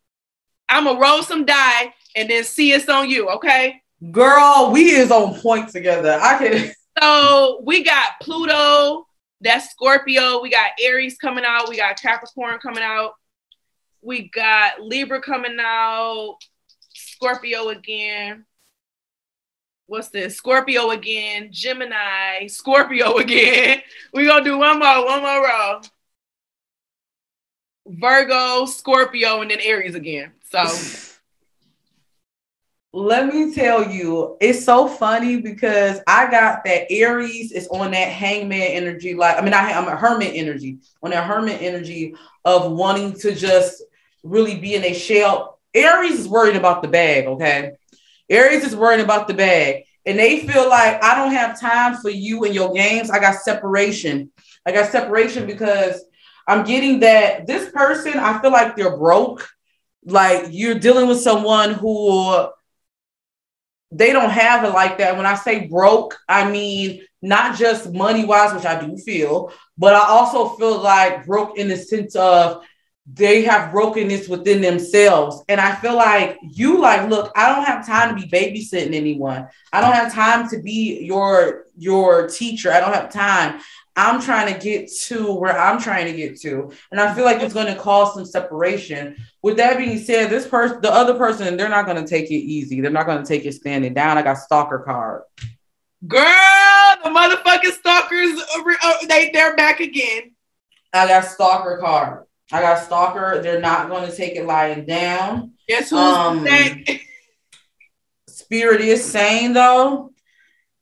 I'ma roll some die and then see it's on you, okay? Girl, we is on point together. I can So we got Pluto, that's Scorpio. We got Aries coming out. We got Capricorn coming out. We got Libra coming out. Scorpio again. What's this? Scorpio again. Gemini. Scorpio <laughs> again. we gonna do one more, one more row. Virgo, Scorpio, and then Aries again. So let me tell you, it's so funny because I got that Aries is on that hangman energy. Like, I mean, I, I'm a hermit energy, on that hermit energy of wanting to just really be in a shell. Aries is worried about the bag, okay? Aries is worried about the bag. And they feel like I don't have time for you and your games. I got separation. I got separation because I'm getting that this person, I feel like they're broke. Like you're dealing with someone who they don't have it like that. When I say broke, I mean not just money wise, which I do feel, but I also feel like broke in the sense of they have brokenness within themselves. And I feel like you like, look, I don't have time to be babysitting anyone. I don't have time to be your your teacher. I don't have time. I'm trying to get to where I'm trying to get to. And I feel like it's going to cause some separation. With that being said, this person, the other person, they're not going to take it easy. They're not going to take it standing down. I got stalker card. Girl, the motherfucking stalkers, uh, they, they're back again. I got stalker card. I got stalker. They're not going to take it lying down. Guess who's Um? <laughs> Spirit is saying though,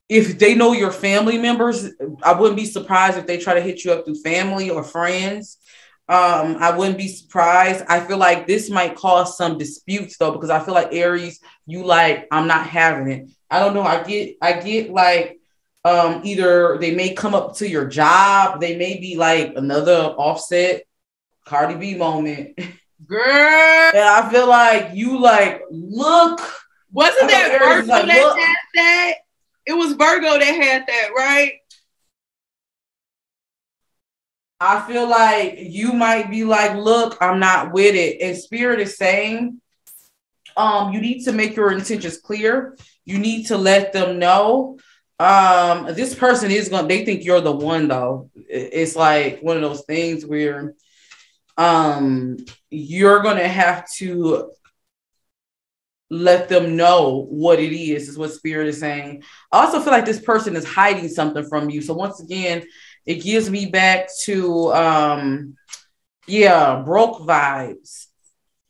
if they know your family members, I wouldn't be surprised if they try to hit you up through family or friends. Um, I wouldn't be surprised. I feel like this might cause some disputes though, because I feel like Aries, you like, I'm not having it. I don't know. I get, I get like, um, either they may come up to your job, they may be like another Offset Cardi B moment. <laughs> Girl, And I feel like you like look wasn't that Aries like, look. that? It was Virgo that had that, right? I feel like you might be like, look, I'm not with it. And spirit is saying, um, you need to make your intentions clear. You need to let them know. Um, this person is gonna, they think you're the one though. It's like one of those things where um you're gonna have to let them know what it is, is what spirit is saying. I also feel like this person is hiding something from you. So once again, it gives me back to um yeah broke vibes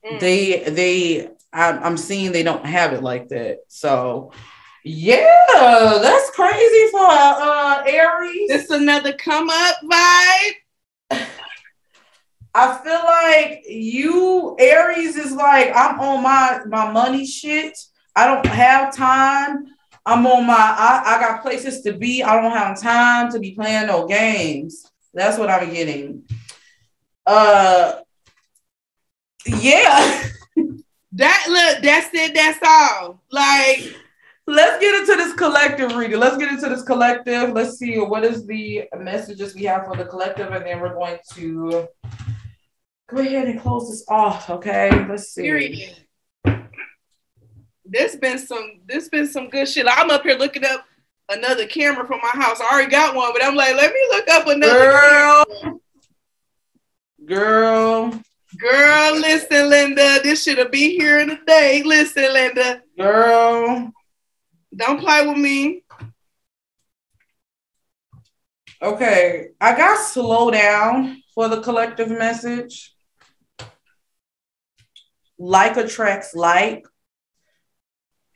Mm. they they I'm, seeing they don't have it like that so yeah that's crazy for uh aries This another come up vibe. I feel like you aries is like i'm on my my money shit. I don't have time. I'm on my I, I got places to be. I don't have time to be playing no games. That's what i'm getting. Uh yeah. <laughs> That look, that's it, that's all. Like, let's get into this collective reading. Let's get into this collective. Let's see what is the messages we have for the collective and then we're going to go ahead and close this off okay let's see period. This been some this been some good shit. I'm up here looking up another camera for my house. I already got one, but I'm like, let me look up another girl camera. girl Girl, listen, Linda. This should be here in a day. Listen, Linda. girl Don't play with me. okay i got slow down for the collective message like attracts like.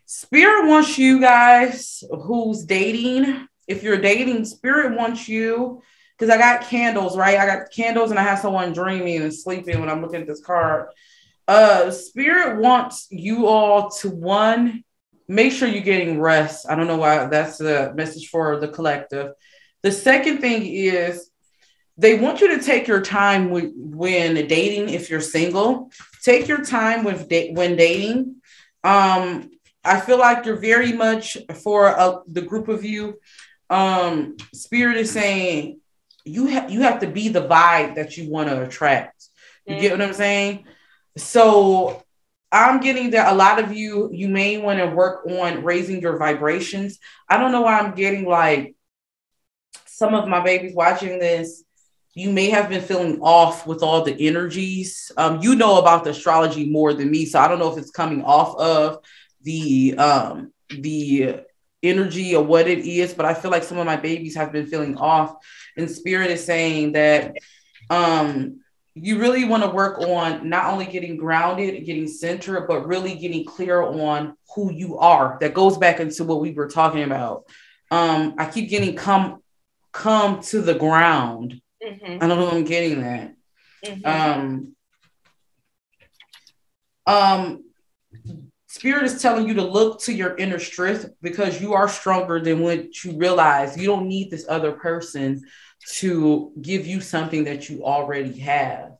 Spirit wants you guys who's dating. If you're dating spirit wants you. Because i got candles right? I got candles and i have someone dreaming and sleeping when i'm looking at this card. Uh spirit wants you all to one make sure you're getting rest. I don't know why that's the message for the collective. The second thing is they want you to take your time when dating if you're single take your time with da- when dating. Um i feel like you're very much for uh, the group of you. Um spirit is saying you you have to be the vibe that you want to attract. You get what i'm saying? So i'm getting that a lot of you you may want to work on raising your vibrations. I don't know why i'm getting like some of my babies watching this you may have been feeling off with all the energies. Um, you know about the astrology more than me, so I don't know if it's coming off of the um, the energy or what it is, but I feel like some of my babies have been feeling off. And spirit is saying that um, you really want to work on not only getting grounded, getting centered, but really getting clear on who you are. That goes back into what we were talking about. Um, I keep getting come come to the ground. Mhm, I don't know if I'm getting that. mhm. Um, um, Spirit is telling you to look to your inner strength because you are stronger than what you realize. You don't need this other person to give you something that you already have.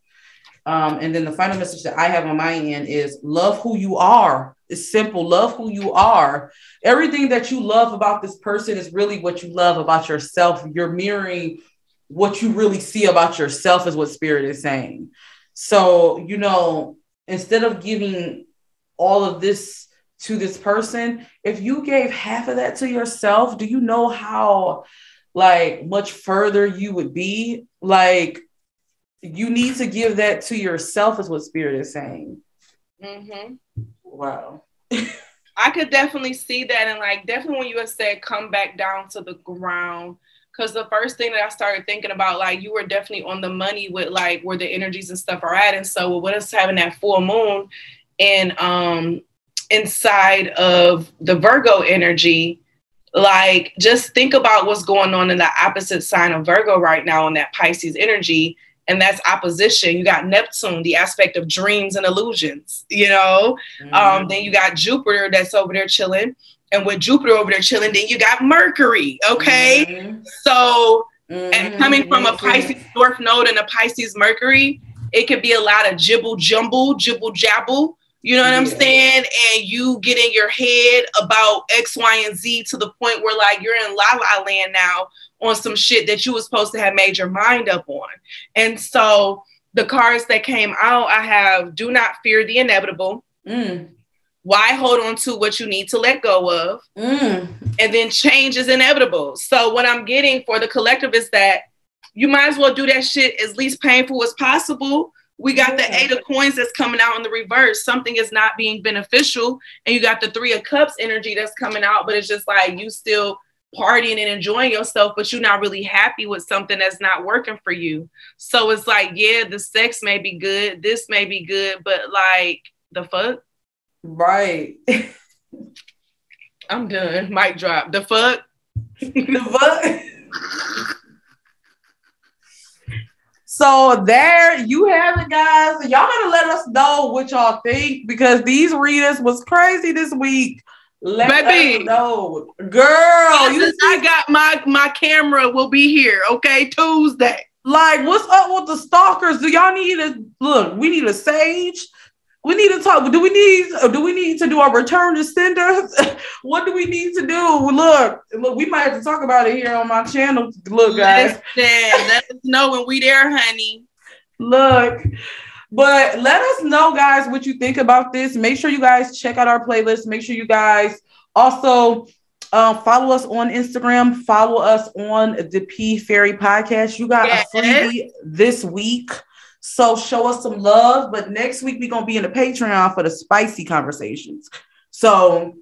Um, and then the final message that I have on my end is love who you are It's simple. Love who you are. Everything that you love about this person is really what you love about yourself. You're mirroring what you really see about yourself, is what spirit is saying. So, you know, instead of giving all of this to this person, if you gave half of that to yourself, do you know how like much further you would be? Like you need to give that to yourself is what spirit is saying. Mm-hmm. Wow. <laughs> I could definitely see that, and like definitely when you had said come back down to the ground, because the first thing that I started thinking about, like you were definitely on the money with like where the energies and stuff are at, and so with us having that full moon, and um inside of the Virgo energy, like just think about what's going on in the opposite sign of Virgo right now in that Pisces energy. And that's opposition. You got Neptune, the aspect of dreams and illusions, you know. Mm-hmm. Um, then you got Jupiter that's over there chilling. And with Jupiter over there chilling, then you got Mercury. Okay. Mhm. So, Mhm. and coming from a Mhm. Pisces North Node and a Pisces Mercury, it could be a lot of jibble jumble, jibble jabble. You know what I'm saying? And you get in your head about X, Y, and Z to the point where like you're in la la land now on some shit that you was supposed to have made your mind up on. And so the cards that came out, I have do not fear the inevitable. Mm. Why hold on to what you need to let go of? Mm. and then change is inevitable. So what I'm getting for the collective is that you might as well do that shit as least painful as possible. We got the eight of coins that's coming out in the reverse. Something is not being beneficial, and you got the three of cups energy that's coming out, but it's just like you still partying and enjoying yourself, but you're not really happy with something that's not working for you. So it's like, yeah, the sex may be good, this may be good, but like the fuck, Right. I'm done. Mic drop. The fuck. The fuck? So there you have it, guys. Y'all gotta let us know what y'all think because these readers was crazy this week. Let Baby. us know, girl. You Since I got my my camera will be here. Okay, Tuesday. like what's up with the stalkers? Do y'all need a look? We need a sage. We need to talk. Do we need? Do we need to do a return to sender? <laughs> what do we need to do? Look, look. We might have to talk about it here on my channel. Look, guys. Listen, let us know when we there, honey. Look, but let us know, guys, what you think about this. Make sure you guys check out our playlist. Make sure you guys also uh, follow us on Instagram. Follow us on the P Fairy Podcast. You got Yes. a freebie this week. So show us some love. But next week we're gonna be in the Patreon for the spicy conversations. So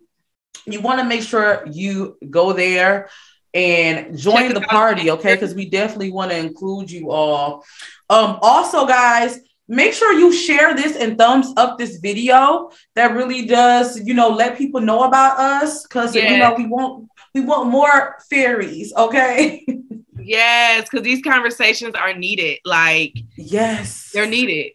you want to make sure you go there and join Check the party, okay? Because we definitely want to include you all. Um, also, guys, make sure you share this and thumbs up this video. That really does, you know, let people know about us because you know we want we want more fairies, okay? <laughs> Yes, because these conversations are needed. Like yes, they're needed.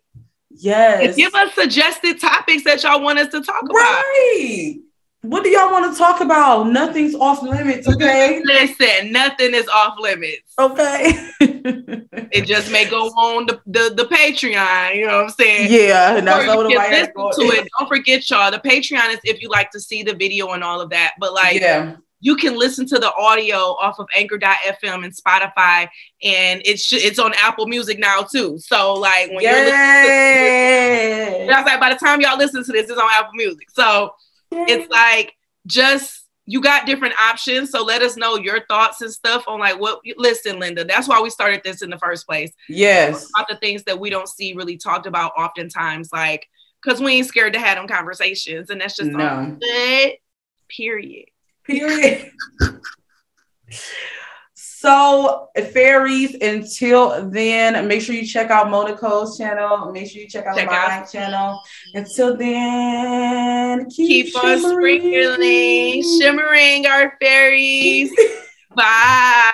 yes. And give us suggested topics that y'all want us to talk about. right. What do y'all want to talk about? Nothing's off limits, <laughs> okay? Listen, nothing is off limits. okay. <laughs> It just may go on the, the, the Patreon. You know what I'm saying? yeah, and that's what you listen to it. Don't forget, y'all. The Patreon is if you like to see the video and all of that. But like, yeah. You can listen to the audio off of Anchor.fm and Spotify, and it's sh- it's on Apple Music now too. So like when you're listening. I was like, by the time y'all listen to this, it's on Apple Music. So it's like just you got different options. So let us know your thoughts and stuff on like what. Listen, Linda, that's why we started this in the first place. yes. About the things that we don't see really talked about oftentimes, like because we ain't scared to have them conversations, and that's just all No. good. Period. Period. so, fairies, until then, make sure you check out MoeNicole's channel. Make sure you check out check my out. channel. Until then, keep, keep on sprinkling, shimmering our fairies. <laughs> Bye.